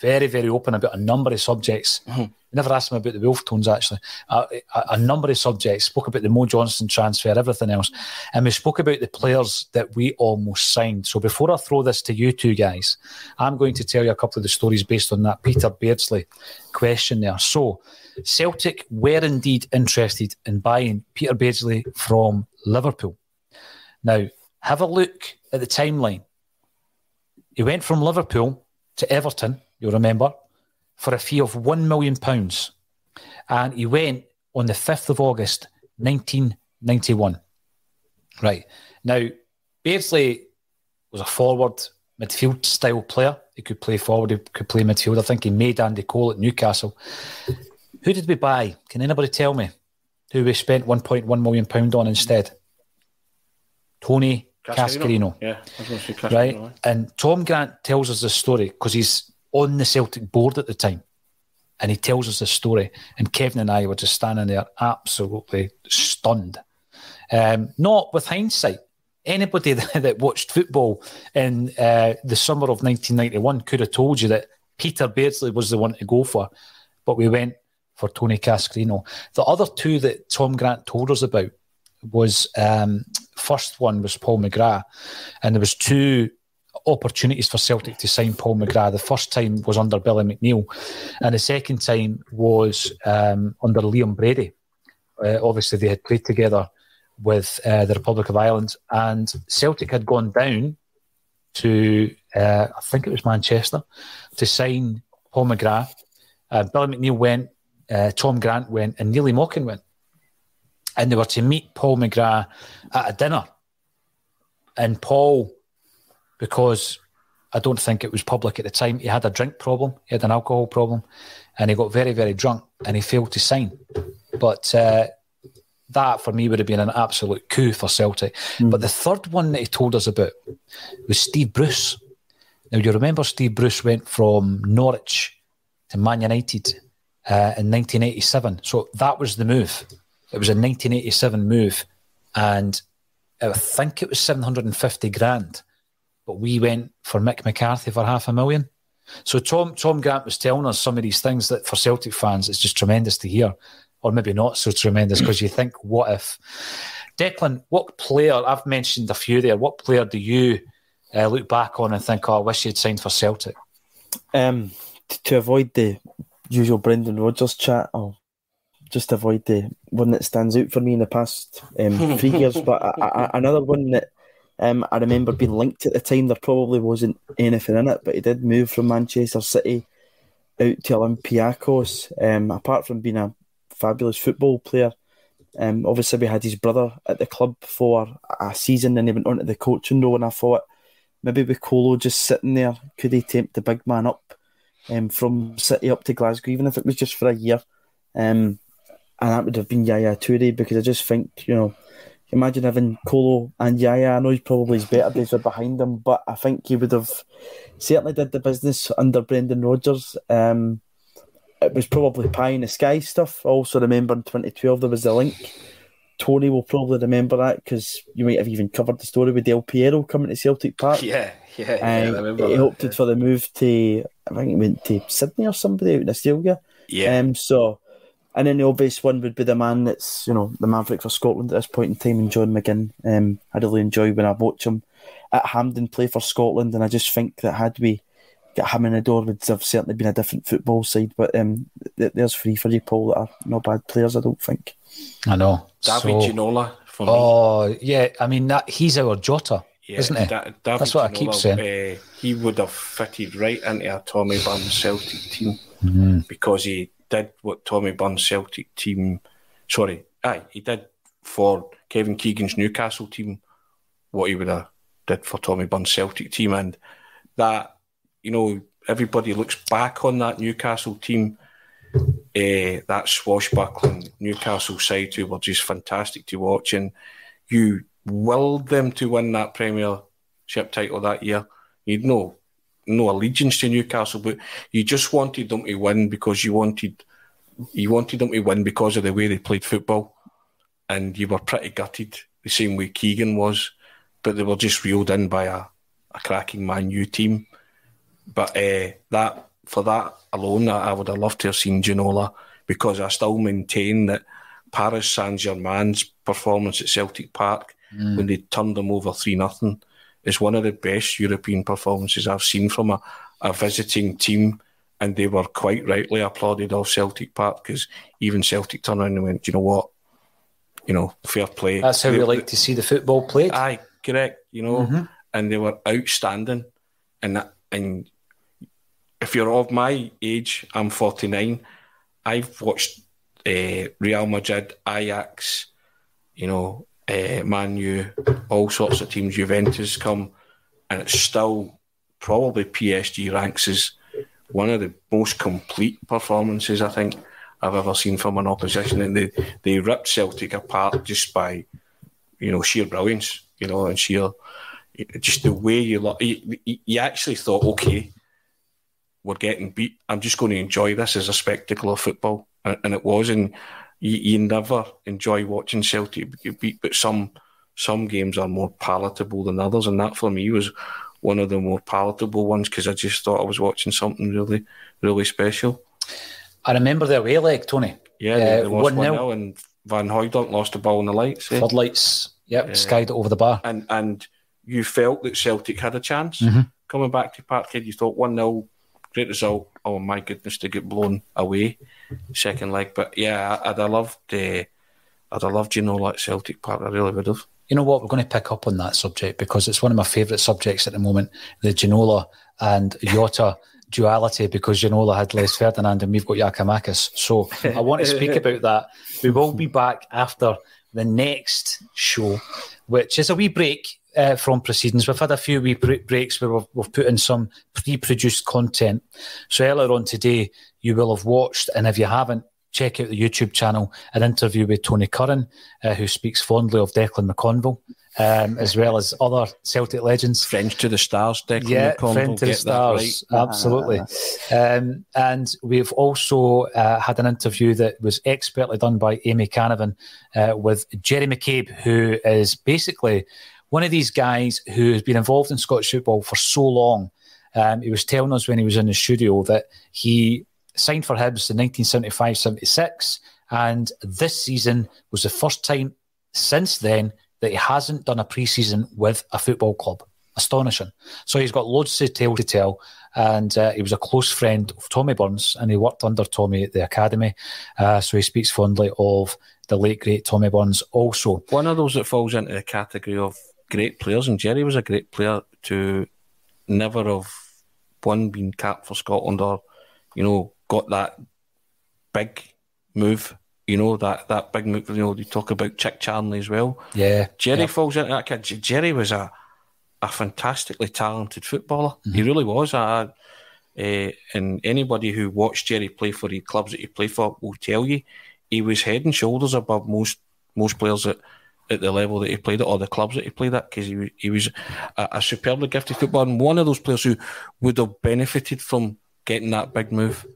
Speaker 1: very very open about a number of subjects. Mm-hmm. Never asked him about the Wolfe Tones actually. a, a, number of subjects. Spoke about the Mo Johnston transfer, everything else, and we spoke about the players that we almost signed. So before I throw this to you two guys, I'm going to tell you a couple of the stories based on that Peter Beardsley question there. So Celtic were indeed interested in buying Peter Beardsley from Liverpool. Now have a look at the timeline. He went from Liverpool to Everton. You'll remember for a fee of £1 million. And he went on the 5th of August, 1991. Right. Now, Beardsley was a forward midfield style player. He could play forward, he could play midfield. I think he made Andy Cole at Newcastle. Who did we buy? Can anybody tell me who we spent £1.1 million on instead? Tony Cascarino.
Speaker 3: Yeah,
Speaker 1: right. And Tom Grant tells us this story because he's on the Celtic board at the time. And he tells us this story. And Kevin and I were just standing there absolutely stunned. Um, not with hindsight. Anybody that, that watched football in uh, the summer of 1991 could have told you that Peter Beardsley was the one to go for. But we went for Tony Cascarino. The other two that Tom Grant told us about was um, first one was Paul McGrath, and there was two opportunities for Celtic to sign Paul McGrath. The first time was under Billy McNeill, and the second time was um, under Liam Brady. Uh, obviously, they had played together with uh, the Republic of Ireland, and Celtic had gone down to uh, I think it was Manchester to sign Paul McGrath. Uh, Billy McNeill went, uh, Tom Grant went, and Neilly Mochan went and they were to meet Paul McGrath at a dinner. And Paul, because I don't think it was public at the time, he had a drink problem, he had an alcohol problem, and he got very, very drunk and he failed to sign. But uh, that for me would have been an absolute coup for Celtic. Mm. But the third one that he told us about was Steve Bruce. Now, you remember Steve Bruce went from Norwich to Man United uh, in 1987. So that was the move. It was a 1987 move, and I think it was 750 grand. But we went for Mick McCarthy for half a million. So Tom Tom Grant was telling us some of these things that for Celtic fans it's just tremendous to hear, or maybe not so tremendous because you think, what if? Declan, what player? I've mentioned a few there. What player do you uh, look back on and think, oh, I wish you'd signed for Celtic?
Speaker 2: Um, to avoid the usual Brendan Rodgers chat, I'll just avoid the one that stands out for me in the past um, three years. But I, I, another one that um, I remember being linked at the time, there probably wasn't anything in it, but he did move from Manchester City out to Olympiacos. Um, apart from being a fabulous football player, um, obviously we had his brother at the club for a season and he went on to the coaching role. And I thought maybe with Kolo just sitting there, could he tempt the big man up um, from City up to Glasgow, even if it was just for a year? Um, and that would have been Yaya Toure because I just think, you know, imagine having Kolo and Yaya. I know he's probably his better days are behind him, but I think he would have certainly did the business under Brendan Rodgers. Um, it was probably pie in the sky stuff. I also remember in 2012 there was the link. Tony will probably remember that because you might have even covered the story with Del Piero coming to Celtic Park.
Speaker 3: Yeah, yeah, yeah I
Speaker 2: remember. He that, opted yeah. for the move to, I think he went to Sydney or somebody out in Australia.
Speaker 3: Yeah.
Speaker 2: Um, so and then the obvious one would be the man that's, you know, the Maverick for Scotland at this point in time, and John McGinn. Um, I really enjoy when I watch him at Hampden play for Scotland, and I just think that had we got him in the door, would have certainly been a different football side. But um, there's three for you, Paul, that are not bad players, I don't think.
Speaker 1: I know.
Speaker 3: David so, Ginola.
Speaker 1: oh, yeah. I mean, that he's our Jota. Yeah, isn't he? Da- That's what Ginola, I keep saying.
Speaker 3: Uh, he would have fitted right into a Tommy Burns Celtic team mm-hmm. because he did what Tommy Burns Celtic team, sorry, aye, he did for Kevin Keegan's Newcastle team what he would have did for Tommy Burns Celtic team, and that you know everybody looks back on that Newcastle team, uh, that swashbuckling Newcastle side who were just fantastic to watch, and you willed them to win that Premiership title that year. You'd know no allegiance to Newcastle, but you just wanted them to win because you wanted you wanted them to win because of the way they played football, and you were pretty gutted the same way Keegan was, but they were just reeled in by a, a cracking Man U team. But uh, that for that alone, I, I would have loved to have seen Ginola because I still maintain that Paris Saint Germain's performance at Celtic Park mm. when they turned them over three nothing is one of the best European performances I've seen from a, a visiting team. And they were quite rightly applauded off Celtic Park because even Celtic turned around and went, you know what? You know, fair play.
Speaker 1: That's how
Speaker 3: they,
Speaker 1: we like to see the football played.
Speaker 3: Aye, correct. You know, mm-hmm. and they were outstanding. And that, and if you're of my age, I'm 49. I've watched uh, Real Madrid, Ajax, you know, uh, Man U, all sorts of teams, Juventus come, and it's still probably PSG ranks as one of the most complete performances I think I've ever seen from an opposition, and they they ripped Celtic apart just by you know sheer brilliance, you know, and sheer just the way you look. You, you actually thought, okay, we're getting beat. I'm just going to enjoy this as a spectacle of football, and, and it was. And you, you, never enjoy watching Celtic get beat, but some some games are more palatable than others, and that for me was one of the more palatable ones because I just thought I was watching something really, really special.
Speaker 1: I remember the away leg, Tony.
Speaker 3: Yeah, uh, lost 1 0, and Van Hooijdonk lost the ball in the lights.
Speaker 1: Eh? Floodlights, yep, uh, skied it over the bar.
Speaker 3: And and you felt that Celtic had a chance. Mm-hmm. Coming back to Parkhead, you thought 1 0, great result. Oh my goodness, to get blown away, second leg. But yeah, I'd have loved, uh, I'd have loved, you know, like Celtic Park. I really would have.
Speaker 1: You know what? We're going to pick up on that subject because it's one of my favourite subjects at the moment the Ginola and Jota duality because Ginola had Les Ferdinand and we've got Giakoumakis. So I want to speak about that. We will be back after the next show, which is a wee break uh, from proceedings. We've had a few wee breaks where we've, we've put in some pre-produced content. So earlier on today, you will have watched, and if you haven't, check out the YouTube channel, an interview with Tony Curran, uh, who speaks fondly of Declan McConville, um, as well as other Celtic legends.
Speaker 3: Friends to the stars, Declan
Speaker 1: yeah,
Speaker 3: McConville.
Speaker 1: Friend to the stars, right. absolutely. um, and we've also uh, had an interview that was expertly done by Amy Canavan uh, with Gerry McCabe, who is basically one of these guys who has been involved in Scottish football for so long. Um, he was telling us when he was in the studio that he signed for Hibs in 1975 76. And this season was the first time since then that he hasn't done a pre season with a football club. Astonishing. So he's got loads of tale to tell. And uh, he was a close friend of Tommy Burns and he worked under Tommy at the academy. Uh, so he speaks fondly of the late, great Tommy Burns also.
Speaker 3: One of those that falls into the category of great players, and Gerry was a great player to never have one been capped for Scotland or, you know, got that big move. You know that that big move. You know, you talk about Chic Charnley as well.
Speaker 1: Yeah,
Speaker 3: Gerry
Speaker 1: yeah.
Speaker 3: falls into that. Kid. Gerry was a a fantastically talented footballer. Mm-hmm. He really was. uh, and anybody who watched Gerry play for the clubs that he played for will tell you he was head and shoulders above most most players that at the level that he played at or the clubs that he played at because he, he was a, a, superbly gifted footballer and one of those players who would have benefited from getting that big move.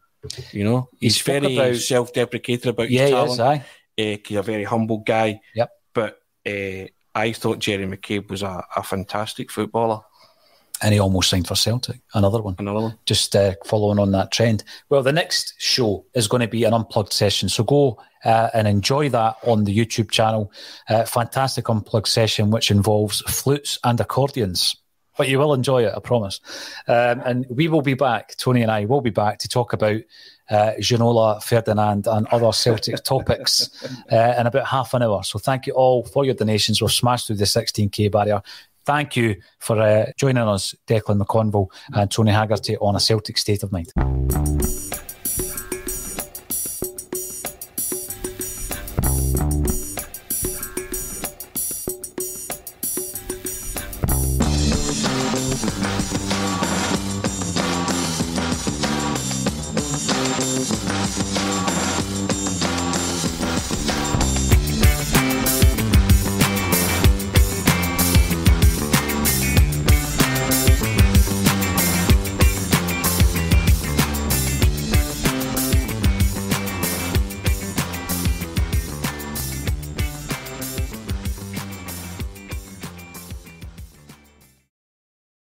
Speaker 3: You know, he's very about, self-deprecating about
Speaker 1: yeah,
Speaker 3: his talent.
Speaker 1: Yes,
Speaker 3: uh, he's a very humble guy.
Speaker 1: Yep.
Speaker 3: But uh, I thought Gerry McCabe was a, a fantastic footballer
Speaker 1: and he almost signed for Celtic. Another one.
Speaker 3: Another one.
Speaker 1: Just uh, following on that trend. Well, the next show is going to be an unplugged session. So go uh, and enjoy that on the YouTube channel. Uh, fantastic unplugged session, which involves flutes and accordions. But you will enjoy it, I promise. Um, and we will be back, Tony and I will be back to talk about uh, Ginola, Ferdinand, and other Celtic topics uh, in about half an hour. So thank you all for your donations. We've smashed through the 16k barrier Thank you for uh, joining us, Declan McConville and Tony Haggerty, on a Celtic State of Mind.